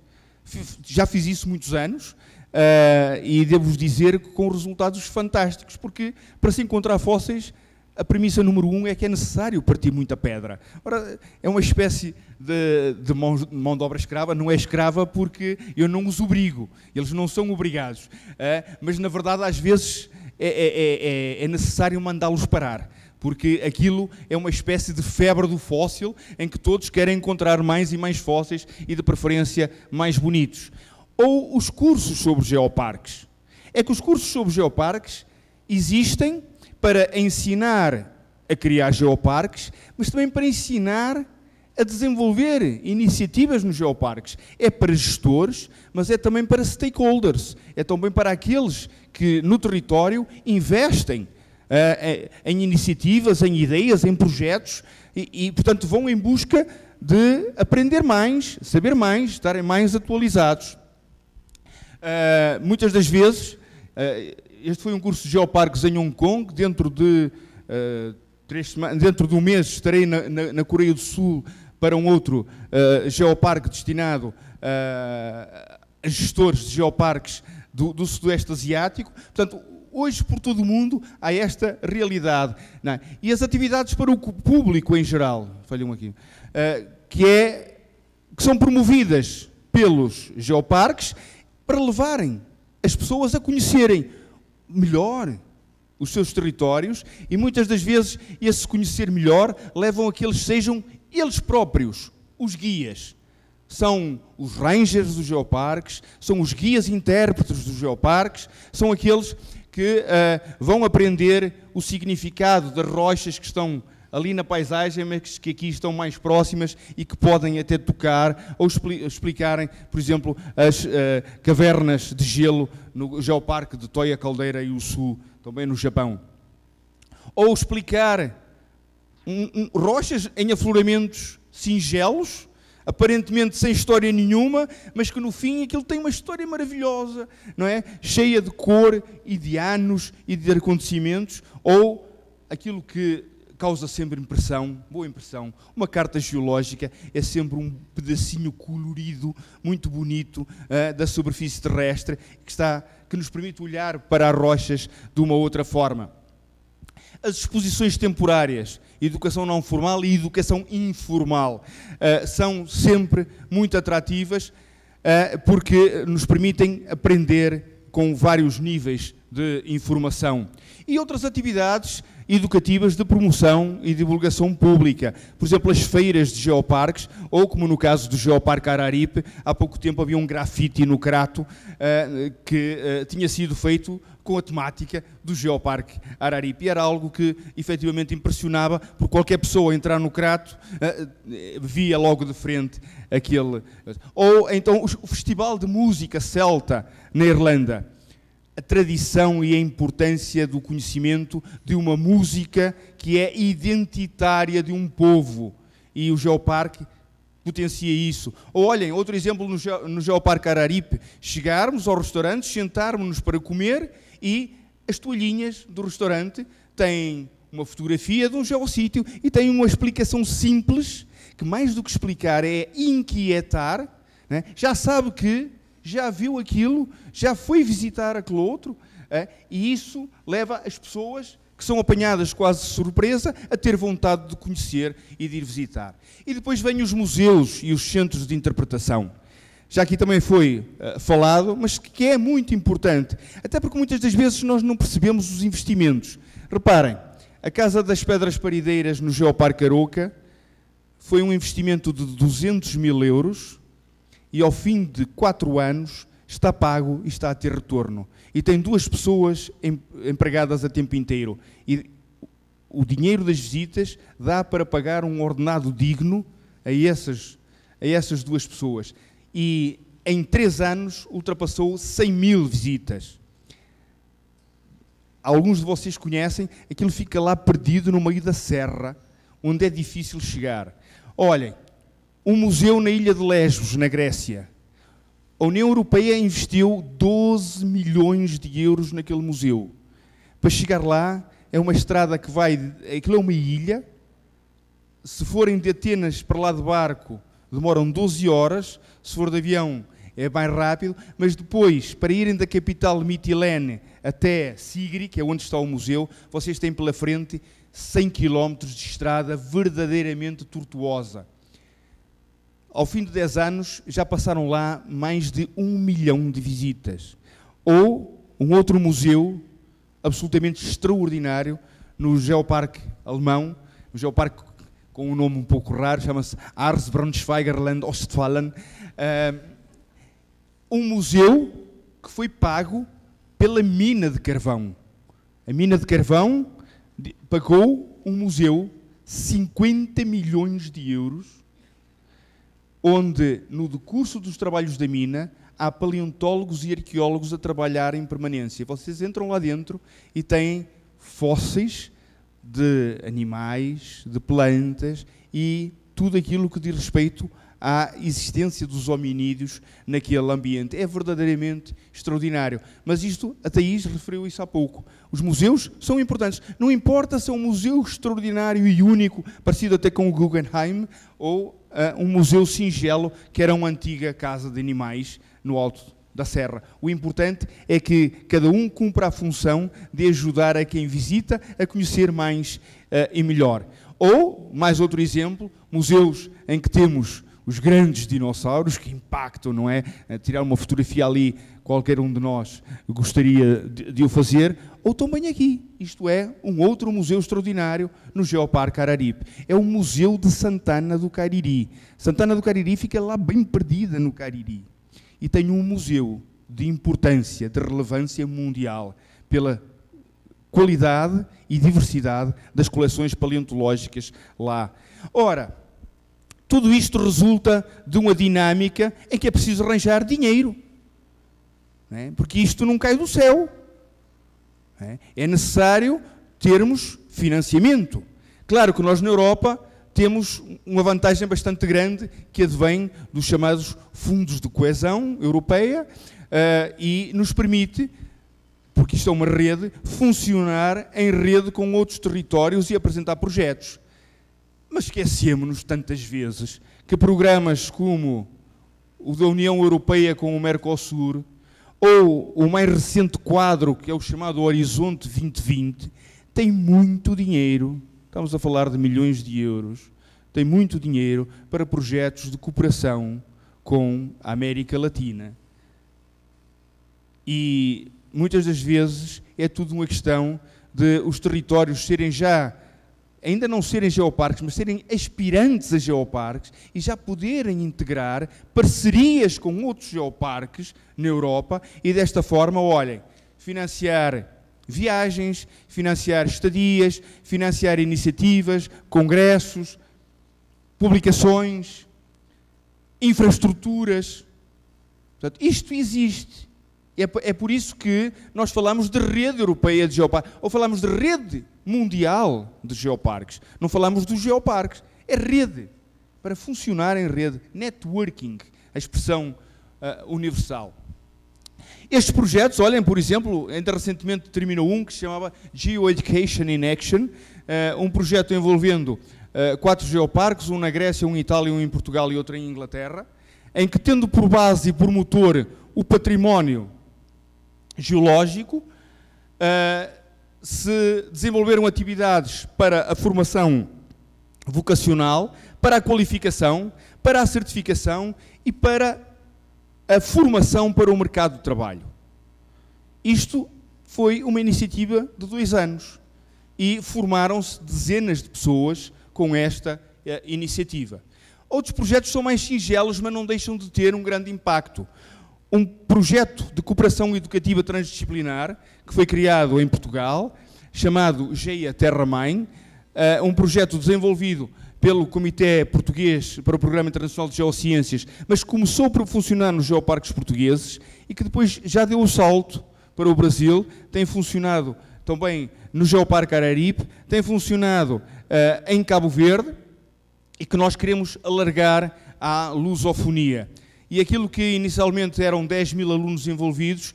Já fiz isso muitos anos uh, e devo-vos dizer que com resultados fantásticos, porque para se encontrar fósseis a premissa número um é que é necessário partir muita pedra. Ora, é uma espécie de, de mão, mão, de obra escrava, não é escrava porque eu não os obrigo, eles não são obrigados. É, mas, na verdade, às vezes é, é, é, é necessário mandá-los parar porque aquilo é uma espécie de febre do fóssil em que todos querem encontrar mais e mais fósseis e, de preferência, mais bonitos. Ou os cursos sobre geoparques. É que os cursos sobre geoparques existem para ensinar a criar geoparques, mas também para ensinar a desenvolver iniciativas nos geoparques. É para gestores, mas é também para stakeholders. É também para aqueles que no território investem em iniciativas, em ideias, em projetos e, e, portanto, vão em busca de aprender mais, saber mais, estarem mais atualizados. Uh, muitas das vezes, este foi um curso de geoparques em Hong Kong. Dentro de, dentro de um mês estarei na, na, na Coreia do Sul para um outro uh, geoparque destinado uh, a gestores de geoparques do, do Sudoeste Asiático. Portanto, hoje por todo o mundo há esta realidade. É? E as atividades para o público em geral, falham aqui, uh, que, é, que são promovidas pelos geoparques para levarem as pessoas a conhecerem melhor os seus territórios e muitas das vezes esse conhecer melhor levam a que eles sejam eles próprios os guias. São os rangers dos geoparques, são os guias intérpretes dos geoparques, são aqueles que uh, vão aprender o significado das rochas que estão ali na paisagem, mas que aqui estão mais próximas e que podem até tocar ou expli explicarem, por exemplo, as uh, cavernas de gelo no Geoparque de Toya Caldeira e o Sul, também no Japão. Ou explicar um, um, rochas em afloramentos singelos, aparentemente sem história nenhuma, mas que no fim aquilo tem uma história maravilhosa, não é? Cheia de cor e de anos e de acontecimentos, ou aquilo que causa sempre impressão, boa impressão. Uma carta geológica é sempre um pedacinho colorido, muito bonito, uh, da superfície terrestre, que, está, que nos permite olhar para as rochas de uma outra forma. As exposições temporárias, educação não formal e educação informal, uh, são sempre muito atrativas uh, porque nos permitem aprender com vários níveis de informação. E outras atividades educativas de promoção e divulgação pública. Por exemplo, as feiras de geoparques, ou como no caso do Geoparque Araripe, há pouco tempo havia um grafite no Crato uh, que uh, tinha sido feito com a temática do Geoparque Araripe. E era algo que efetivamente impressionava, porque qualquer pessoa entrar no Crato uh, via logo de frente aquele. Ou então o Festival de Música Celta na Irlanda a tradição e a importância do conhecimento de uma música que é identitária de um povo. E o Geoparque potencia isso. Ou olhem, outro exemplo no, Ge no Geoparque Araripe, chegarmos ao restaurante, sentarmos-nos para comer e as toalhinhas do restaurante têm uma fotografia de um geossítio e têm uma explicação simples, que mais do que explicar é inquietar, né? já sabe que já viu aquilo, já foi visitar aquele outro, é? e isso leva as pessoas que são apanhadas quase de surpresa a ter vontade de conhecer e de ir visitar. E depois vêm os museus e os centros de interpretação. Já aqui também foi uh, falado, mas que é muito importante, até porque muitas das vezes nós não percebemos os investimentos. Reparem, a Casa das Pedras Parideiras no Geoparque Aroca foi um investimento de 200 mil euros e ao fim de quatro anos está pago e está a ter retorno. E tem duas pessoas empregadas a tempo inteiro. E o dinheiro das visitas dá para pagar um ordenado digno a essas, a essas duas pessoas. E em três anos ultrapassou 100 mil visitas. Alguns de vocês conhecem, aquilo fica lá perdido no meio da serra, onde é difícil chegar. Olhem, um museu na ilha de Lesbos, na Grécia. A União Europeia investiu 12 milhões de euros naquele museu. Para chegar lá, é uma estrada que vai. Aquilo é uma ilha. Se forem de Atenas para lá de barco, demoram 12 horas. Se for de avião, é mais rápido. Mas depois, para irem da capital Mitilene até Sigri, que é onde está o museu, vocês têm pela frente 100 km de estrada verdadeiramente tortuosa ao fim de 10 anos, já passaram lá mais de um milhão de visitas. Ou um outro museu absolutamente extraordinário no Geoparque alemão, um geoparque com um nome um pouco raro, chama-se Ars Braunschweigerland Ostfalen. Uh, um museu que foi pago pela mina de carvão. A mina de carvão pagou um museu 50 milhões de euros onde, no decurso dos trabalhos da mina, há paleontólogos e arqueólogos a trabalhar em permanência. Vocês entram lá dentro e têm fósseis de animais, de plantas e tudo aquilo que diz respeito à existência dos hominídeos naquele ambiente. É verdadeiramente extraordinário. Mas isto, a Thaís referiu isso há pouco. Os museus são importantes. Não importa se é um museu extraordinário e único, parecido até com o Guggenheim, ou uh, um museu singelo, que era uma antiga casa de animais no alto da serra. O importante é que cada um cumpra a função de ajudar a quem visita a conhecer mais uh, e melhor. Ou, mais outro exemplo, museus em que temos os grandes dinossauros que impactam, não é? Tirar uma fotografia ali, qualquer um de nós gostaria de, de o fazer, ou também aqui. Isto é um outro museu extraordinário no Geoparque Araripe. É o Museu de Santana do Cariri. Santana do Cariri fica lá bem perdida no Cariri. E tem um museu de importância, de relevância mundial, pela qualidade e diversidade das coleções paleontológicas lá. Ora, tudo isto resulta de uma dinâmica em que é preciso arranjar dinheiro. É? Porque isto não cai do céu. É? é necessário termos financiamento. Claro que nós na Europa temos uma vantagem bastante grande que advém dos chamados fundos de coesão europeia uh, e nos permite, porque isto é uma rede, funcionar em rede com outros territórios e apresentar projetos. Mas esquecemos-nos tantas vezes que programas como o da União Europeia com o Mercosul, ou o mais recente quadro, que é o chamado Horizonte 2020, tem muito dinheiro, estamos a falar de milhões de euros, tem muito dinheiro para projetos de cooperação com a América Latina. E muitas das vezes é tudo uma questão de os territórios serem já ainda não serem geoparques, mas serem aspirantes a geoparques e já poderem integrar parcerias com outros geoparques na Europa e desta forma, olhem, financiar viagens, financiar estadias, financiar iniciativas, congressos, publicações, infraestruturas. Portanto, isto existe. É, é por isso que nós falamos de rede europeia de geoparques, ou falamos de rede mundial de geoparques. Não falamos dos geoparques, é rede. Para funcionar em rede, networking, a expressão uh, universal. Estes projetos, olhem, por exemplo, ainda recentemente terminou um que se chamava Geoeducation in Action, uh, um projeto envolvendo uh, quatro geoparques, um na Grécia, um em Itália, um em Portugal e outro em Inglaterra, em que, tendo por base e por motor o património geológico, uh, se desenvolveram atividades para a formação vocacional, para a qualificação, para a certificação e para a formação para o mercado de trabalho. Isto foi uma iniciativa de dois anos e formaram-se dezenas de pessoas com esta eh, iniciativa. Outros projetos são mais singelos, mas não deixam de ter um grande impacto. Um projeto de cooperação educativa transdisciplinar que foi criado em Portugal, chamado GEIA Terra Mãe, uh, um projeto desenvolvido pelo Comitê Português para o Programa Internacional de Geociências, mas começou por funcionar nos geoparques portugueses e que depois já deu o salto para o Brasil, tem funcionado também no Geoparque Araripe, tem funcionado uh, em Cabo Verde e que nós queremos alargar à lusofonia. E aquilo que inicialmente eram 10 mil alunos envolvidos,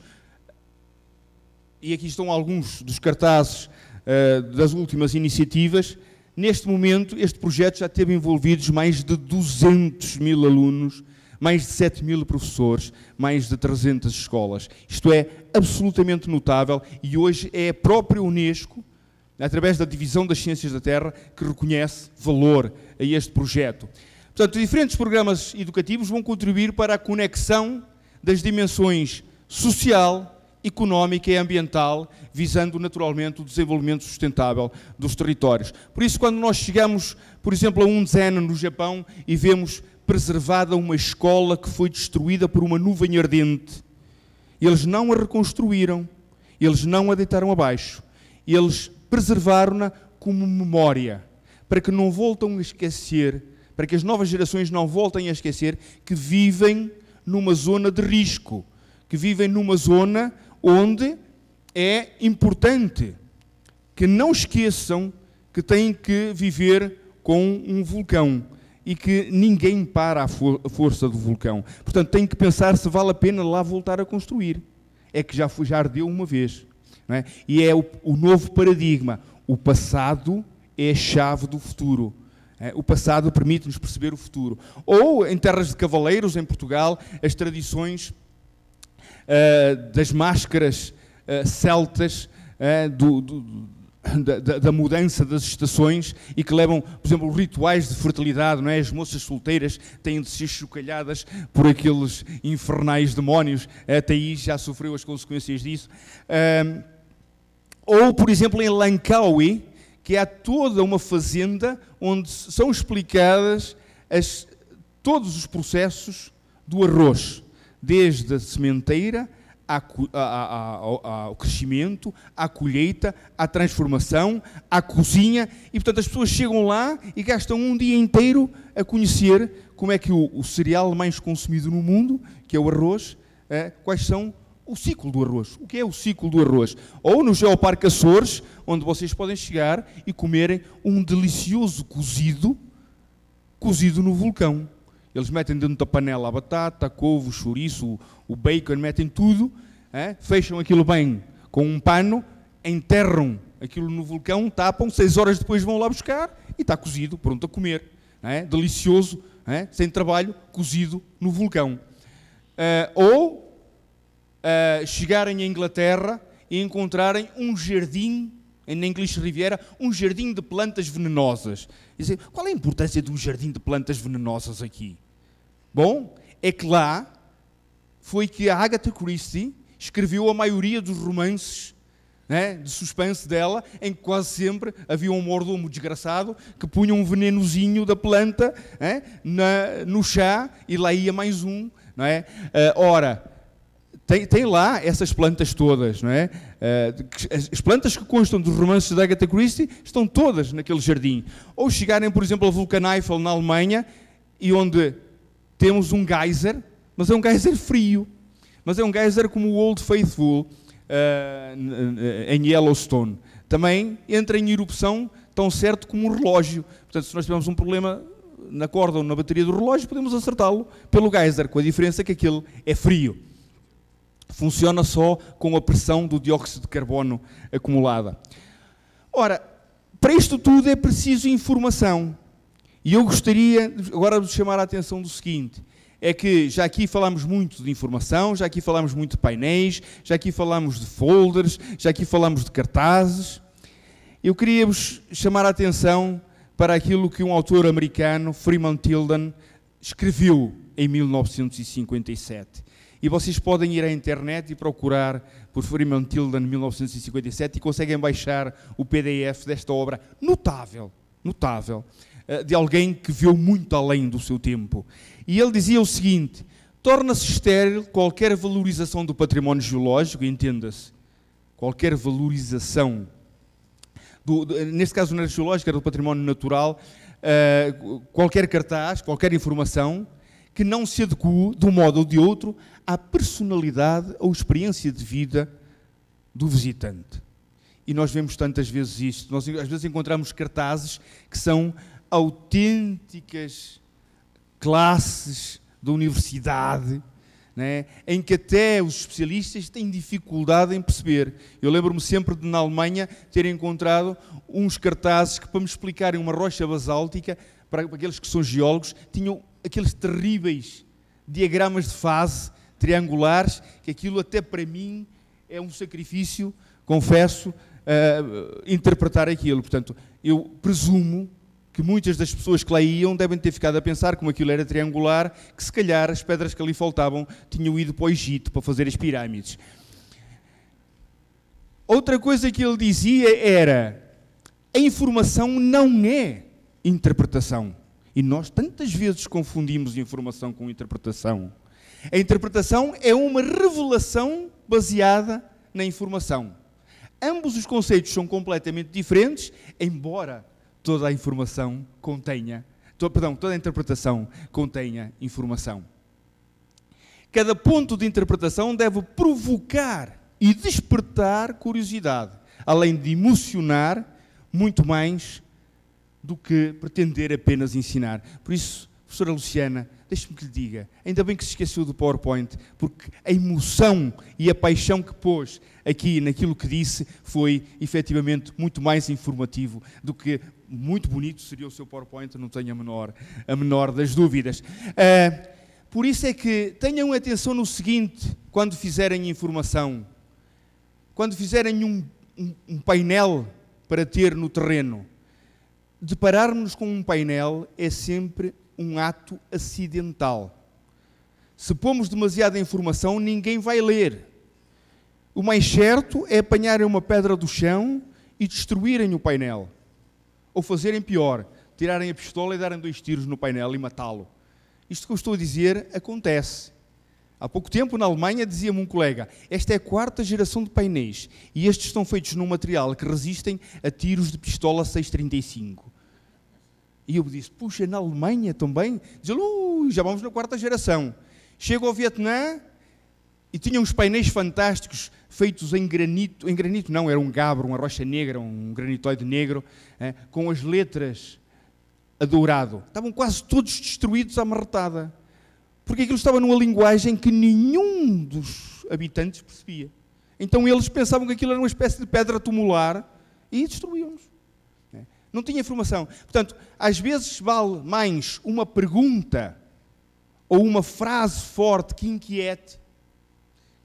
e aqui estão alguns dos cartazes uh, das últimas iniciativas, neste momento este projeto já teve envolvidos mais de 200 mil alunos, mais de 7 mil professores, mais de 300 escolas. Isto é absolutamente notável e hoje é a própria Unesco, através da Divisão das Ciências da Terra, que reconhece valor a este projeto. Portanto, diferentes programas educativos vão contribuir para a conexão das dimensões social, económica e ambiental, visando naturalmente o desenvolvimento sustentável dos territórios. Por isso, quando nós chegamos, por exemplo, a um Zen no Japão e vemos preservada uma escola que foi destruída por uma nuvem ardente, eles não a reconstruíram, eles não a deitaram abaixo, eles preservaram-na como memória, para que não voltem a esquecer para que as novas gerações não voltem a esquecer que vivem numa zona de risco, que vivem numa zona onde é importante que não esqueçam que têm que viver com um vulcão e que ninguém para a, for a força do vulcão. Portanto, têm que pensar se vale a pena lá voltar a construir. É que já, foi, já ardeu uma vez. É? E é o, o novo paradigma. O passado é a chave do futuro. É, o passado permite-nos perceber o futuro. Ou, em terras de cavaleiros, em Portugal, as tradições uh, das máscaras uh, celtas, uh, do, do, da, da, mudança das estações e que levam, por exemplo, rituais de fertilidade, não é? As moças solteiras têm de ser chocalhadas por aqueles infernais demónios. Até aí já sofreu as consequências disso. ou, por exemplo, em Lankawi, que há toda uma fazenda onde são explicadas as, todos os processos do arroz, desde a sementeira ao crescimento, à colheita, à transformação, à cozinha, e portanto as pessoas chegam lá e gastam um dia inteiro a conhecer como é que o, o cereal mais consumido no mundo, que é o arroz, é, quais são o ciclo do arroz. O que é o ciclo do arroz? Ou no Geoparque Açores, onde vocês podem chegar e comerem um delicioso cozido, cozido no vulcão. Eles metem dentro da panela a batata, a couve, o chouriço, o bacon, metem tudo, é? fecham aquilo bem com um pano, enterram aquilo no vulcão, tapam, seis horas depois vão lá buscar e está cozido, pronto a comer. É? Delicioso, é? sem trabalho, cozido no vulcão. Uh, ou uh, chegarem à Inglaterra e encontrarem um jardim, em English Riviera, um jardim de plantas venenosas. E dizer, qual é a importância de um jardim de plantas venenosas aqui? Bom, é que lá foi que a Agatha Christie escreveu a maioria dos romances né, de suspense dela, em que quase sempre havia um mordomo desgraçado que punha um venenozinho da planta né, na, no chá e lá ia mais um. Não é? Uh, ora, tem, tem lá essas plantas todas, não é? Uh, as plantas que constam dos romances de Agatha Christie estão todas naquele jardim. Ou chegarem, por exemplo, a Vulkaneifel na Alemanha, e onde temos um geyser, mas é um geyser frio. Mas é um geyser como o Old Faithful uh, em Yellowstone. Também entra em erupção tão certo como um relógio. Portanto, se nós tivermos um problema na corda ou na bateria do relógio, podemos acertá-lo pelo geyser, com a diferença que aquele é frio funciona só com a pressão do dióxido de carbono acumulada. Ora, para isto tudo é preciso informação. E eu gostaria agora de chamar a atenção do seguinte: é que já aqui falamos muito de informação, já aqui falamos muito de painéis, já aqui falamos de folders, já aqui falamos de cartazes. Eu queria vos chamar a atenção para aquilo que um autor americano, Freeman Tilden, escreveu em 1957. E vocês podem ir à internet e procurar por Freeman Tilden 1957 e conseguem baixar o PDF desta obra notável, notável, eh, de alguém que viu muito além do seu tempo. E ele dizia o seguinte: torna-se estéril qualquer valorização do património geológico, entenda-se, qualquer valorização, do, neste caso não era geológico, era do património natural, uh, qualquer cartaz, qualquer informação que não se adeque de um modo ou de outro à personalidade ou experiência de vida do visitante. E nós vemos tantas vezes isto. Nós às vezes encontramos cartazes que são autênticas classes da universidade, né, em que até os especialistas têm dificuldade em perceber. Eu lembro-me sempre de, na Alemanha, ter encontrado uns cartazes que, para me explicarem uma rocha basáltica, para aqueles que são geólogos, tinham aqueles terríveis diagramas de fase triangulares, que aquilo até para mim é um sacrifício, confesso, uh, interpretar aquilo. Portanto, eu presumo que muitas das pessoas que lá iam devem ter ficado a pensar, como aquilo era triangular, que se calhar as pedras que ali faltavam tinham ido para o Egito para fazer as pirâmides. Outra coisa que ele dizia era: a informação não é interpretação. E nós tantas vezes confundimos informação com interpretação. A interpretação é uma revelação baseada na informação. Ambos os conceitos são completamente diferentes, embora toda a informação contenha, to, perdão, toda a interpretação contenha informação. Cada ponto de interpretação deve provocar e despertar curiosidade, além de emocionar muito mais do que pretender apenas ensinar. Por isso, professora Luciana, deixe-me que lhe diga, ainda bem que se esqueceu do PowerPoint, porque a emoção e a paixão que pôs aqui naquilo que disse foi efetivamente muito mais informativo do que muito bonito seria o seu PowerPoint, não tenho a menor, a menor das dúvidas. Uh, por isso é que tenham atenção no seguinte, quando fizerem informação, quando fizerem um, um, um painel para ter no terreno, depararmos com um painel é sempre um ato acidental. Se pomos demasiada informação, ninguém vai ler. O mais certo é apanharem uma pedra do chão e destruírem o painel. Ou fazerem pior, tirarem a pistola e darem dois tiros no painel e matá-lo. Isto que eu estou a dizer acontece. Há pouco tempo, na Alemanha, dizia-me um colega: esta é a quarta geração de painéis e estes estão feitos num material que resistem a tiros de pistola 635. E eu disse: puxa, na Alemanha também? Diz ele: já vamos na quarta geração. Chego ao Vietnã e tinha uns painéis fantásticos feitos em granito, em granito não, era um gabro, uma rocha negra, um granitoide negro, é, com as letras a dourado. Estavam quase todos destruídos à marretada. Porque aquilo estava numa linguagem que nenhum dos habitantes percebia. Então eles pensavam que aquilo era uma espécie de pedra tumular e destruíam-nos. Não tinha informação. Portanto, às vezes vale mais uma pergunta ou uma frase forte que inquiete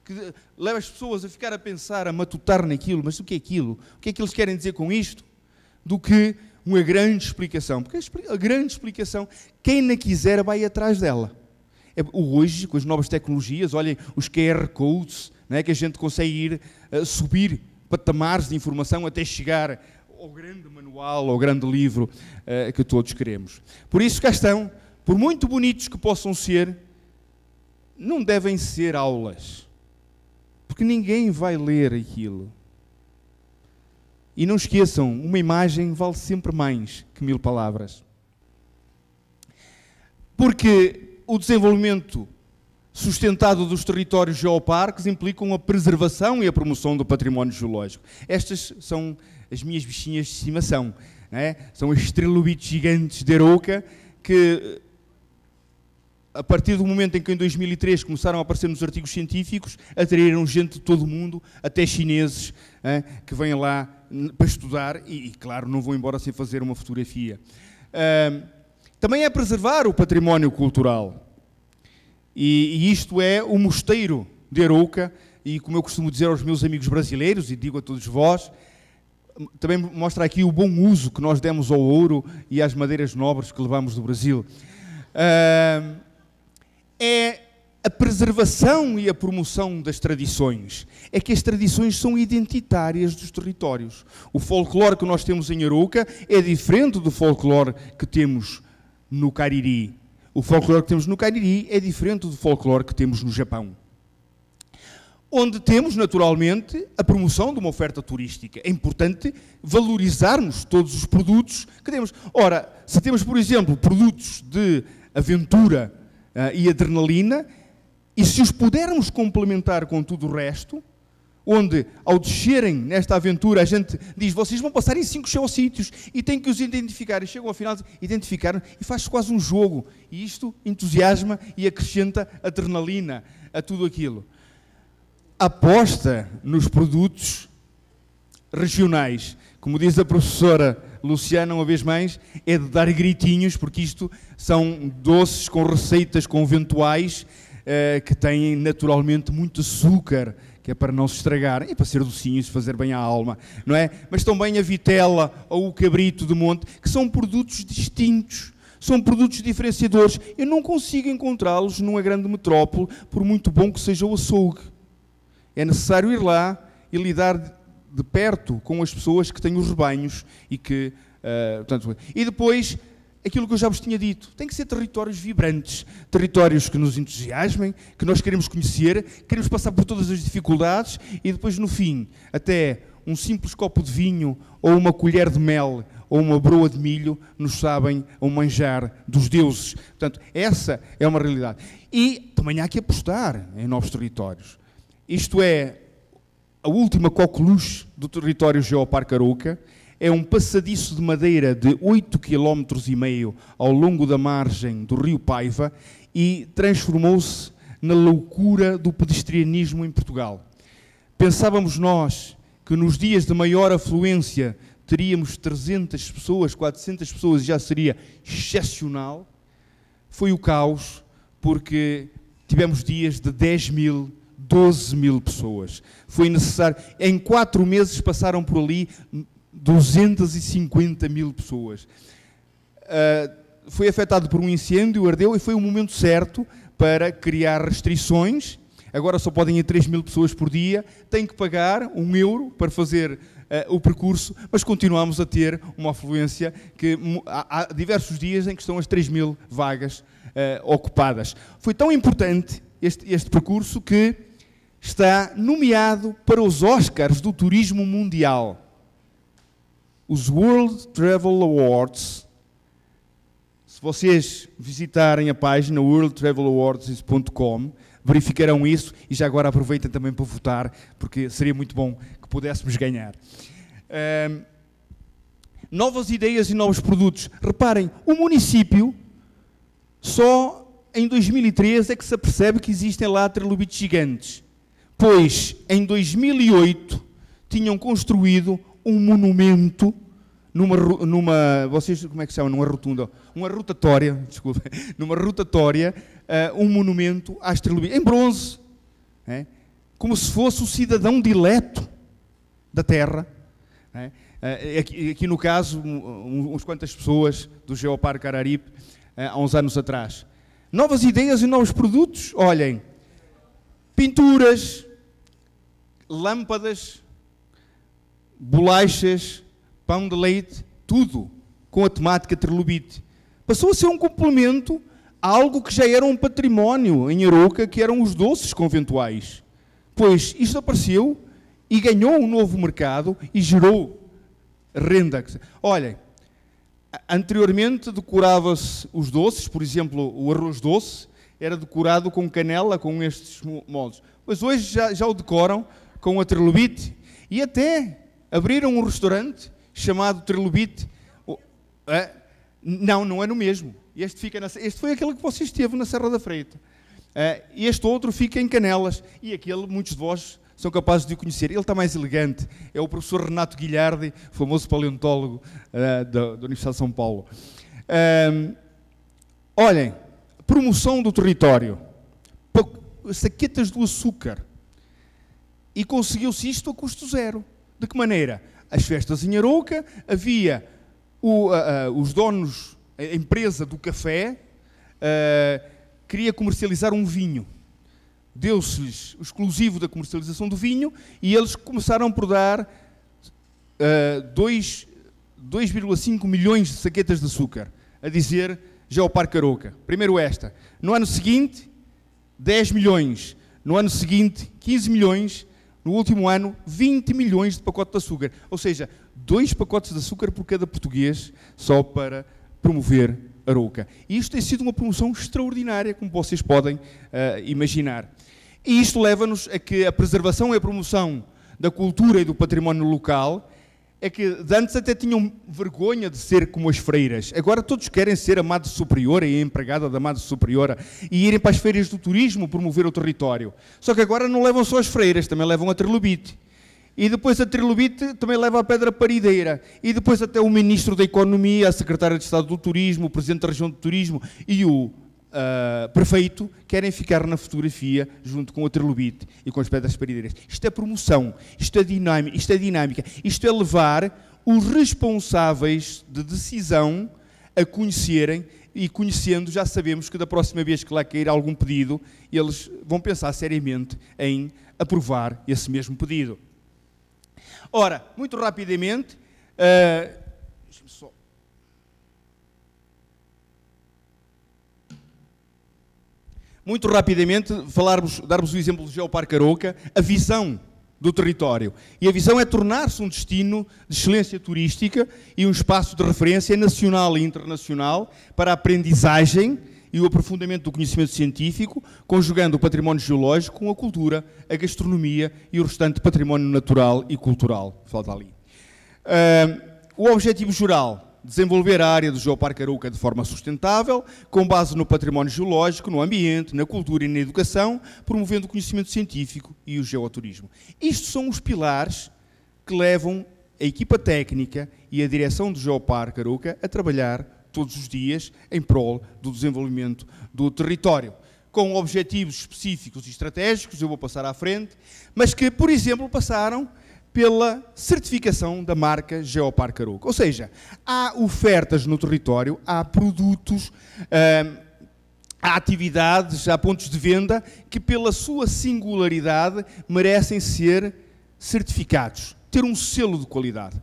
que leva as pessoas a ficar a pensar, a matutar naquilo, mas o que é aquilo? O que é que eles querem dizer com isto? Do que uma grande explicação. Porque a grande explicação, quem não quiser vai atrás dela. É, hoje, com as novas tecnologias, olhem os QR codes, não é, que a gente consegue ir uh, subir patamares de informação até chegar ao grande manual, ao grande livro uh, que todos queremos. Por isso, cá estão, por muito bonitos que possam ser, não devem ser aulas porque ninguém vai ler aquilo. E não esqueçam, uma imagem vale sempre mais que mil palavras. Porque o desenvolvimento sustentado dos territórios geoparques implicam a preservação e a promoção do património geológico. Estas são as minhas bichinhas de estimação. É? São estrelobites gigantes de Arouca que a partir do momento em que em 2003 começaram a aparecer nos artigos científicos, atraíram gente de todo o mundo, até chineses, hein, que vêm lá para estudar e, e, claro, não vão embora sem fazer uma fotografia. Uh, também é preservar o património cultural. E, e, isto é o mosteiro de Arouca, e como eu costumo dizer aos meus amigos brasileiros, e digo a todos vós, também mostra aqui o bom uso que nós demos ao ouro e às madeiras nobres que levamos do Brasil. É a preservação e a promoção das tradições. É que as tradições são identitárias dos territórios. O folclore que nós temos em Arouca é diferente do folclore que temos no Cariri. o folclore que temos no Cariri é diferente do folclore que temos no Japão. Onde temos, naturalmente, a promoção de uma oferta turística. É importante valorizarmos todos os produtos que temos. Ora, se temos, por exemplo, produtos de aventura uh, e adrenalina, e se os pudermos complementar com tudo o resto, onde ao descerem nesta aventura a gente diz, vocês vão passar em cinco sítios e têm que os identificar. E chegam ao final, identificaram e faz quase um jogo. E isto entusiasma e acrescenta adrenalina a tudo aquilo. Aposta nos produtos regionais. Como diz a professora Luciana, uma vez mais, é de dar gritinhos, porque isto são doces com receitas conventuais eh, que têm naturalmente muito açúcar que é para não se estragarem e para ser docinhos, fazer bem à alma, não é? Mas também a vitela ou o cabrito do monte, que são produtos distintos, são produtos diferenciadores. Eu não consigo encontrá-los numa grande metrópole, por muito bom que seja o açougue. É necessário ir lá e lidar de perto com as pessoas que têm os rebanhos e que. Uh, portanto, e depois aquilo que eu já vos tinha dito. Tem que ser territórios vibrantes, territórios que nos entusiasmem, que nós queremos conhecer, queremos passar por todas as dificuldades e depois, no fim, até um simples copo de vinho ou uma colher de mel ou uma broa de milho nos sabem ao manjar dos deuses. Portanto, essa é uma realidade. E também há que apostar em novos territórios. Isto é a última coqueluche do território Geoparque Arouca, é um passadiço de madeira de 8,5 km ao longo da margem do rio Paiva e transformou-se na loucura do pedestrianismo em Portugal. Pensávamos nós que nos dias de maior afluência teríamos 300 pessoas, 400 pessoas, já seria excepcional. Foi o caos, porque tivemos dias de 10 mil, 12 mil pessoas. Foi necessário. Em quatro meses passaram por ali 250 mil pessoas. Uh, foi afetado por um incêndio, ardeu e foi o momento certo para criar restrições. Agora só podem ir 3 mil pessoas por dia, têm que pagar um euro para fazer uh, o percurso, mas continuamos a ter uma afluência que há, há diversos dias em que estão as 3 mil vagas uh, ocupadas. Foi tão importante este, este percurso que está nomeado para os Oscars do turismo mundial os World Travel Awards. Se vocês visitarem a página worldtravelawards.com, verificarão isso e já agora aproveitem também para votar, porque seria muito bom que pudéssemos ganhar. Um, novas ideias e novos produtos. Reparem, o município só em 2013 é que se apercebe que existem lá trilobites gigantes, pois em 2008 tinham construído um monumento numa, numa vocês como é que se chama? Numa rotunda, uma rotatória, desculpa, numa rotatória, uh, um monumento às trilobites, em bronze, é? como se fosse o cidadão dileto da terra. É? Uh, aqui, aqui, no caso, um, uns quantas pessoas do Geoparque Araripe, uh, há uns anos atrás. Novas ideias e novos produtos, olhem, pinturas, lâmpadas, bolachas, pão de leite, tudo com a temática trilobite. Passou a ser um complemento a algo que já era um património em Aroca, que eram os doces conventuais. Pois isto apareceu e ganhou um novo mercado e gerou renda. Olhem, anteriormente decorava-se os doces, por exemplo, o arroz doce era decorado com canela, com estes moldes. Mas hoje já, já o decoram com a trilobite e até abriram um restaurante chamado Trilobite. É, não, não é no mesmo. Este, fica na, este foi aquele que você esteve na Serra da Freita. É, este outro fica em Canelas. E aquele, muitos de vós são capazes de o conhecer. Ele está mais elegante. É o professor Renato Guilhardi, famoso paleontólogo uh, da, da, Universidade de São Paulo. Olhem, promoção do território. Saquetas do açúcar. E conseguiu-se isto a custo zero. De que maneira? As festas em Arouca, havia o, os donos, a empresa do café, uh, queria comercializar um vinho. Deu-se-lhes o exclusivo da comercialização do vinho e eles começaram por dar 2,5 milhões de saquetas de açúcar, a dizer Geoparque Aroca. Primeiro esta. No ano seguinte, 10 milhões. No ano seguinte, 15 milhões. No último ano, 20 milhões de pacotes de açúcar. Ou seja, dois pacotes de açúcar por cada português, só para promover Arouca. E isto tem sido uma promoção extraordinária, como vocês podem uh, imaginar. E isto leva-nos a que a preservação e a promoção da cultura e do património local é que antes até tinham vergonha de ser como as freiras. Agora todos querem ser amado superior e empregada da amada superiora e irem para as feiras do turismo promover o território. Só que agora não levam só as freiras, também levam a trilobite. E depois a trilobite também leva a pedra parideira. E depois até o Ministro da Economia, a Secretária de Estado do Turismo, o Presidente da Região do Turismo e o uh, prefeito querem ficar na fotografia junto com o trilobite e com as pedras parideiras. Isto é promoção, isto é, dinâmica, isto é dinâmica, isto é levar os responsáveis de decisão a conhecerem e conhecendo já sabemos que da próxima vez que lá cair algum pedido, eles vão pensar seriamente em aprovar esse mesmo pedido. Ora, muito rapidamente, uh, só muito rapidamente, dar-vos o exemplo do Geoparque Aroca, a visão do território. E a visão é tornar-se um destino de excelência turística e um espaço de referência nacional e internacional para a aprendizagem e o aprofundamento do conhecimento científico, conjugando o património geológico com a cultura, a gastronomia e o restante património natural e cultural. Falta ali. Uh, o objetivo geral desenvolver a área do Geoparque Aruca de forma sustentável, com base no património geológico, no ambiente, na cultura e na educação, promovendo o conhecimento científico e o geoturismo. Isto são os pilares que levam a equipa técnica e a direção do Geoparque Aruca a trabalhar todos os dias em prol do desenvolvimento do território, com objetivos específicos e estratégicos, eu vou passar à frente, mas que, por exemplo, passaram pela certificação da marca Geoparque Arouca. Ou seja, há ofertas no território, há produtos, hum, há atividades, há pontos de venda que, pela sua singularidade, merecem ser certificados, ter um selo de qualidade.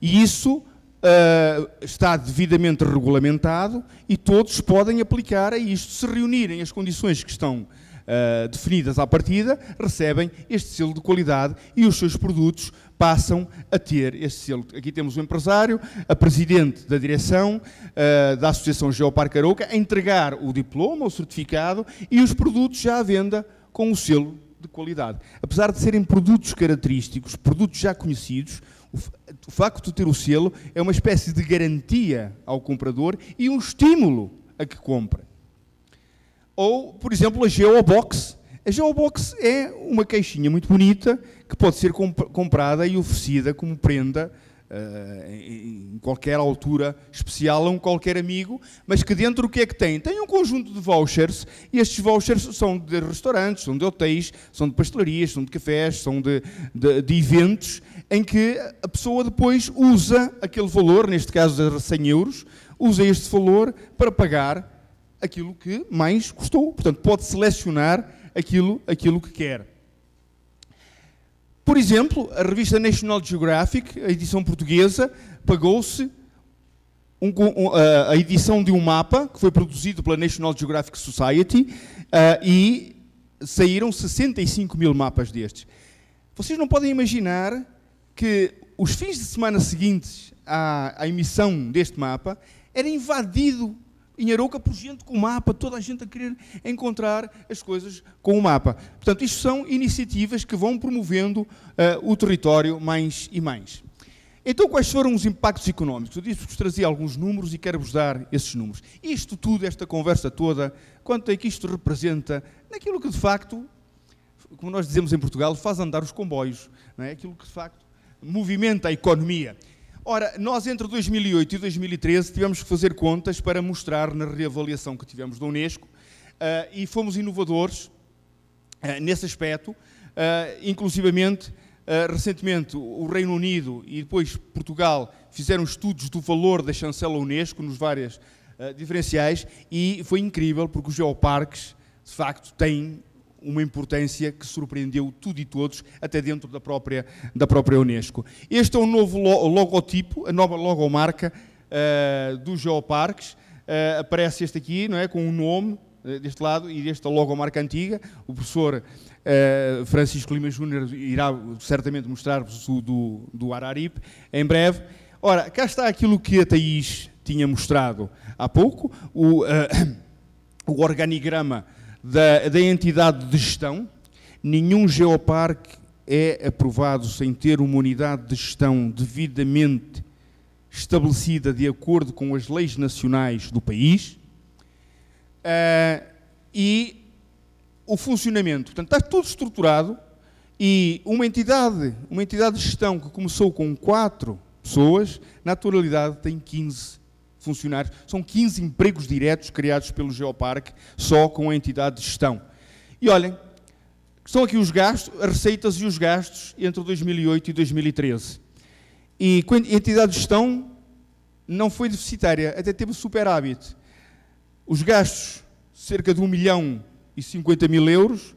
E isso Uh, está devidamente regulamentado e todos podem aplicar a isto. Se reunirem as condições que estão uh, definidas à partida, recebem este selo de qualidade e os seus produtos passam a ter este selo. Aqui temos o empresário, a presidente da direção uh, da Associação Geoparque Aroca, a entregar o diploma, o certificado e os produtos já à venda com o selo de qualidade. Apesar de serem produtos característicos, produtos já conhecidos, o facto de ter o selo é uma espécie de garantia ao comprador e um estímulo a que compre. Ou, por exemplo, a Geobox. A Geobox é uma caixinha muito bonita que pode ser comp comprada e oferecida como prenda uh, em qualquer altura especial a um qualquer amigo, mas que dentro o que é que tem? Tem um conjunto de vouchers e estes vouchers são de restaurantes, são de hotéis, são de pastelarias, são de cafés, são de, de, de eventos em que a pessoa depois usa aquele valor, neste caso 100 euros, usa este valor para pagar aquilo que mais custou. Portanto, pode selecionar aquilo, aquilo que quer. Por exemplo, a revista National Geographic, a edição portuguesa, pagou-se um, um, a edição de um mapa que foi produzido pela National Geographic Society uh, e saíram 65 mil mapas destes. Vocês não podem imaginar que os fins de semana seguintes à, à emissão deste mapa era invadido em Arouca por gente com o mapa, toda a gente a querer encontrar as coisas com o mapa. Portanto, isto são iniciativas que vão promovendo uh, o território mais e mais. Então, quais foram os impactos económicos? Eu disse-vos que trazia alguns números e quero-vos dar esses números. Isto tudo, esta conversa toda, quanto é que isto representa naquilo que de facto, como nós dizemos em Portugal, faz andar os comboios, não é? aquilo que de facto movimenta a economia. Ora, nós entre 2008 e 2013 tivemos que fazer contas para mostrar na reavaliação que tivemos da Unesco uh, e fomos inovadores uh, nesse aspecto, uh, inclusivamente recentemente o Reino Unido e depois Portugal fizeram estudos do valor da chancela Unesco nos vários diferenciais e foi incrível porque os geoparques de facto têm uma importância que surpreendeu tudo e todos, até dentro da própria, da própria Unesco. Este é o novo logotipo, a nova logomarca uh, dos geoparques. uh, aparece este aqui, não é? Com o um nome uh, deste lado e desta logomarca antiga. O professor uh, Francisco Lima Júnior irá certamente mostrar-vos o do, do Araripe em breve. Ora, cá está aquilo que a Thaís tinha mostrado há pouco, o, o organigrama da, da entidade de gestão. Nenhum geoparque é aprovado sem ter uma unidade de gestão devidamente estabelecida de acordo com as leis nacionais do país uh, e o funcionamento. Portanto, está tudo estruturado e uma entidade, uma entidade de gestão que começou com quatro pessoas, na atualidade tem 15 funcionários. São 15 empregos diretos criados pelo Geoparque só com a entidade de gestão. E olhem, estão aqui os gastos, as receitas e os gastos entre 2008 e 2013. E a entidade de gestão não foi deficitária, até teve superávit. Os gastos, cerca de 1 milhão e 50 mil euros,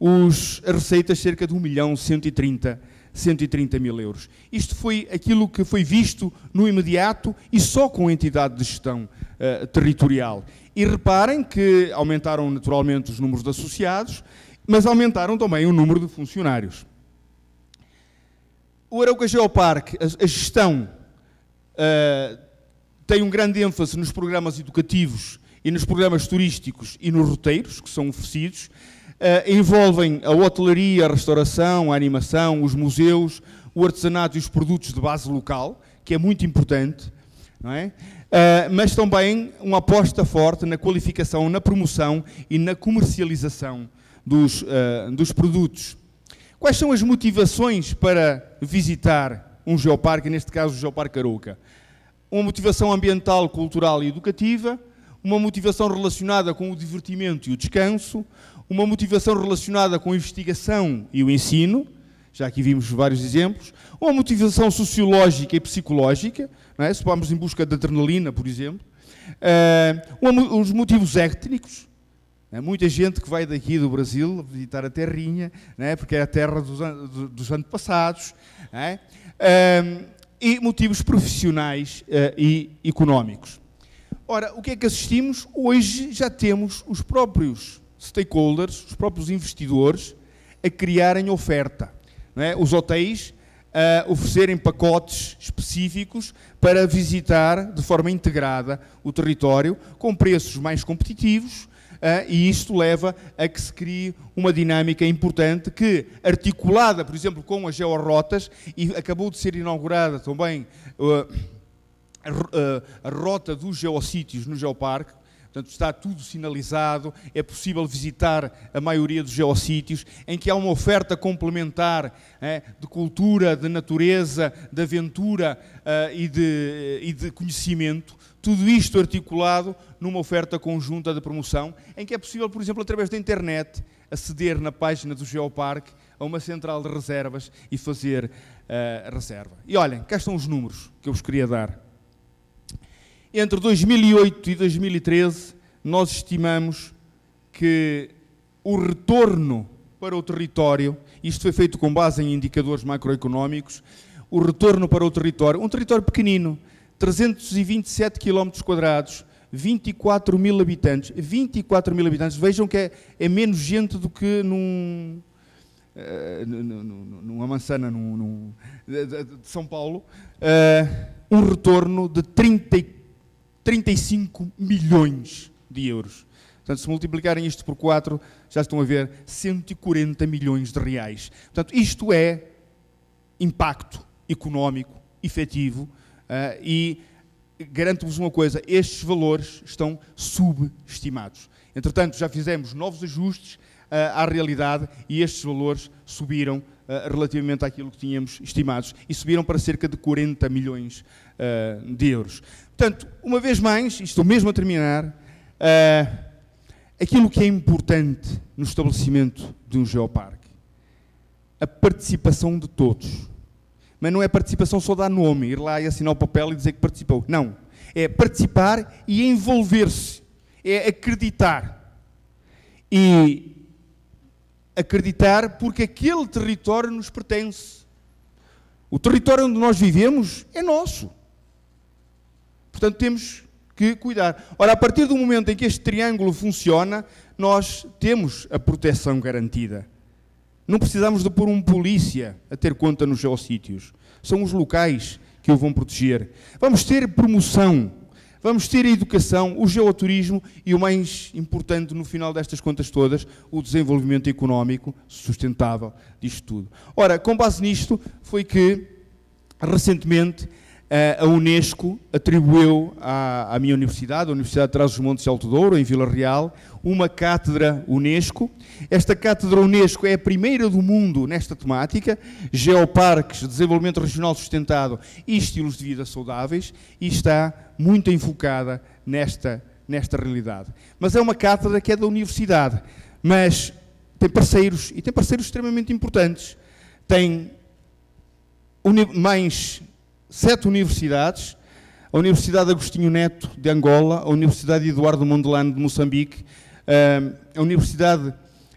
os, as receitas, cerca de 1 milhão e 130, 130 mil euros. Isto foi aquilo que foi visto no imediato e só com a entidade de gestão uh, territorial. E reparem que aumentaram naturalmente os números de associados, mas aumentaram também o número de funcionários o Arauca Geoparque, a, a gestão, uh, tem um grande ênfase nos programas educativos e nos programas turísticos e nos roteiros que são oferecidos. Uh, envolvem a hotelaria, a restauração, a animação, os museus, o artesanato e os produtos de base local, que é muito importante, não é? Uh, mas também uma aposta forte na qualificação, na promoção e na comercialização dos, uh, dos produtos. Quais são as motivações para visitar um geoparque, neste caso o Geoparque Arouca? Uma motivação ambiental, cultural e educativa, uma motivação relacionada com o divertimento e o descanso, uma motivação relacionada com a investigação e o ensino, já aqui vimos vários exemplos, uma motivação sociológica e psicológica, não é? se vamos em busca de adrenalina, por exemplo, uh, os motivos étnicos, é muita gente que vai daqui do Brasil visitar a terrinha, né? porque é a terra dos, dos antepassados, um, e motivos profissionais uh, e económicos. Ora, o que é que assistimos? Hoje já temos os próprios stakeholders, os próprios investidores, a criarem oferta. É? Os hotéis a oferecerem pacotes específicos para visitar de forma integrada o território, com preços mais competitivos Uh, e isto leva a que se crie uma dinâmica importante que, articulada, por exemplo, com as georrotas, e acabou de ser inaugurada também uh, a, a, rota dos geossítios no Geoparque, Portanto, está tudo sinalizado, é possível visitar a maioria dos geossítios, em que há uma oferta complementar é, de cultura, de natureza, de aventura uh, e, de, e de conhecimento, tudo isto articulado numa oferta conjunta de promoção, em que é possível, por exemplo, através da internet, aceder na página do Geoparque a uma central de reservas e fazer uh, reserva. E olhem, cá estão os números que eu vos queria dar. Entre 2008 e 2013, nós estimamos que o retorno para o território, isto foi feito com base em indicadores macroeconómicos, o retorno para o território, um território pequenino, 327 km quadrados, 24 mil habitantes. 24 mil habitantes, vejam que é, é menos gente do que num, uh, numa mançana num, num, de, de, São Paulo. Uh, um retorno de 30, 35 milhões de euros. Portanto, se multiplicarem isto por 4, já estão a ver 140 milhões de reais. Portanto, isto é impacto económico efetivo Uh, e garanto-vos uma coisa: estes valores estão subestimados. Entretanto, já fizemos novos ajustes uh, à realidade e estes valores subiram uh, relativamente àquilo que tínhamos estimados e subiram para cerca de 40 milhões de euros. Portanto, uma vez mais, estou mesmo a terminar, aquilo que é importante no estabelecimento de um geoparque, a participação de todos mas não é participação só dar nome, ir lá e assinar o papel e dizer que participou. Não. É participar e envolver-se. É acreditar. E acreditar porque aquele território nos pertence. O território onde nós vivemos é nosso. Portanto, temos que cuidar. Ora, a partir do momento em que este triângulo funciona, nós temos a proteção garantida. Não precisamos de pôr um polícia a ter conta nos geossítios. São os locais que o vão proteger. Vamos ter promoção, vamos ter a educação, o geoturismo e o mais importante no final destas contas todas, o desenvolvimento económico sustentável disto tudo. Ora, com base nisto, foi que recentemente a Unesco atribuiu à, à, minha universidade, a Universidade de Trás-os-Montes de Alto Douro, em Vila Real, uma cátedra Unesco. Esta cátedra Unesco é a primeira do mundo nesta temática, geoparques, desenvolvimento regional sustentado e estilos de vida saudáveis, e está muito enfocada nesta, nesta realidade. Mas é uma cátedra que é da universidade, mas tem parceiros, e tem parceiros extremamente importantes. Tem mais sete universidades, a Universidade Agostinho Neto de Angola, a Universidade Eduardo Mondlane de Moçambique, eh, a Universidade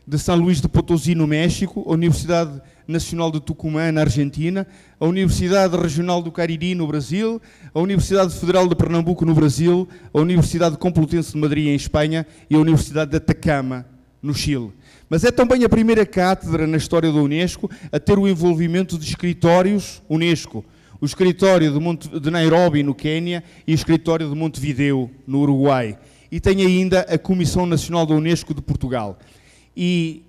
de São Luís de Potosí no México, a Universidade Nacional de Tucumã na Argentina, a Universidade Regional do Cariri no Brasil, a Universidade Federal de Pernambuco no Brasil, a Universidade Complutense de Madrid em Espanha e a Universidade de Atacama no Chile. Mas é também a primeira cátedra na história da Unesco a ter o envolvimento de escritórios Unesco, o escritório de, Monte, de Nairobi, no Quênia, e o escritório de Montevideo, no Uruguai. E tem ainda a Comissão Nacional da Unesco de Portugal. E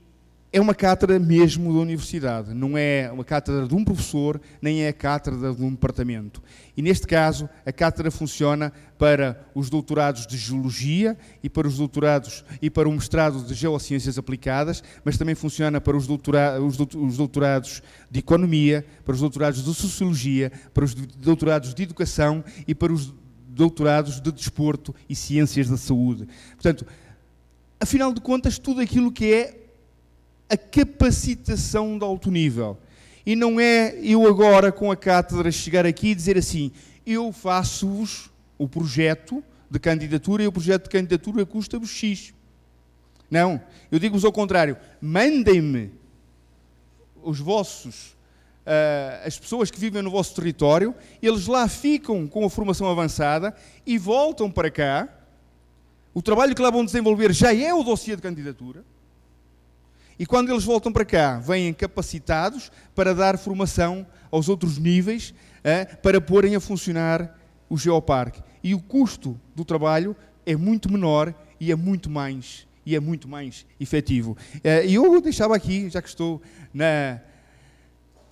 é uma cátedra mesmo da universidade, não é uma cátedra de um professor, nem é a cátedra de um departamento. E neste caso, a cátedra funciona para os doutorados de Geologia e para os doutorados e para o mestrado de Geociências Aplicadas, mas também funciona para os, doutora, os doutorados de Economia, para os doutorados de Sociologia, para os doutorados de Educação e para os doutorados de Desporto e Ciências da Saúde. Portanto, afinal de contas, tudo aquilo que é a capacitação de alto nível. E não é eu agora, com a cátedra, chegar aqui e dizer assim: eu faço-vos o projeto de candidatura e o projeto de candidatura custa-vos X. Não, eu digo-vos ao contrário: mandem-me os vossos, uh, as pessoas que vivem no vosso território, eles lá ficam com a formação avançada e voltam para cá. O trabalho que lá vão desenvolver já é o dossiê de candidatura e quando eles voltam para cá, vêm capacitados para dar formação aos outros níveis, é, para porem a funcionar o geoparque. E o custo do trabalho é muito menor e é muito mais e é muito mais efetivo. Eh, e eu deixava aqui, já que estou na,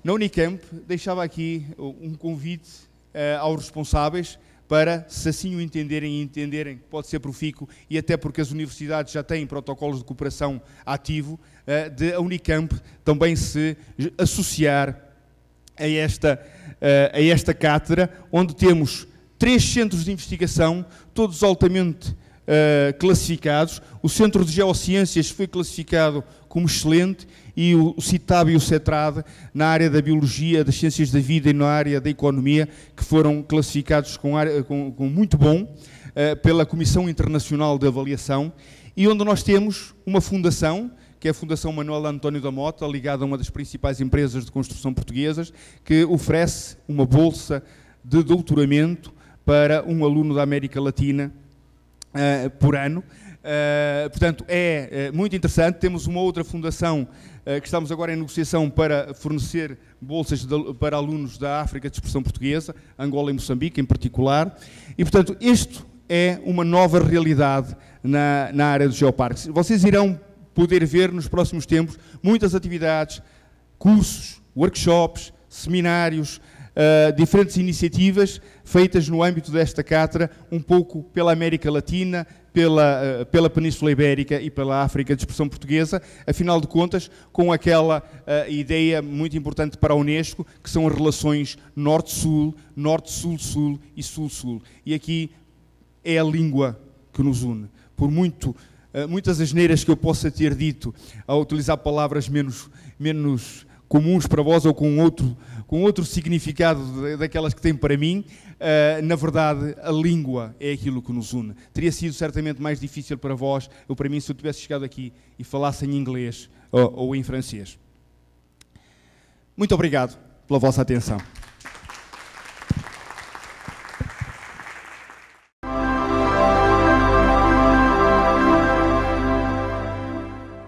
na Unicamp, deixava aqui um convite uh, aos responsáveis para, se assim o entenderem e entenderem que pode ser profícuo, e até porque as universidades já têm protocolos de cooperação ativo, eh, de a Unicamp também se associar a esta, eh, a esta cátedra, onde temos três centros de investigação, todos altamente Uh, classificados. O Centro de Geociências foi classificado como excelente e o CITAB e o CETRAD na área da Biologia, das Ciências da Vida e na área da Economia, que foram classificados com, área, com, com muito bom uh, pela Comissão Internacional de Avaliação e onde nós temos uma fundação, que é a Fundação Manuel António da Mota, ligada a uma das principais empresas de construção portuguesas, que oferece uma bolsa de doutoramento para um aluno da América Latina uh, por ano. Uh, portanto, é uh, muito interessante. Temos uma outra fundação que estamos agora em negociação para fornecer bolsas de, para alunos da África de expressão portuguesa, Angola e Moçambique em particular. E, portanto, isto é uma nova realidade na, na área dos geoparques. Vocês irão poder ver nos próximos tempos muitas atividades, cursos, workshops, seminários, uh, diferentes iniciativas feitas no âmbito desta cátedra, um pouco pela América Latina, pela, uh, pela Península Ibérica e pela África de expressão portuguesa, afinal de contas, com aquela uh, ideia muito importante para a Unesco, que são as relações Norte-Sul, Norte-Sul-Sul e Sul-Sul. E aqui é a língua que nos une. Por muito, muitas asneiras que eu possa ter dito a utilizar palavras menos, menos comuns para vós ou com outro, com outro significado daquelas que têm para mim, uh, na verdade, a língua é aquilo que nos une. Teria sido certamente mais difícil para vós, ou para mim, se eu tivesse chegado aqui e falasse em inglês ou, ou em francês. Muito obrigado pela vossa atenção.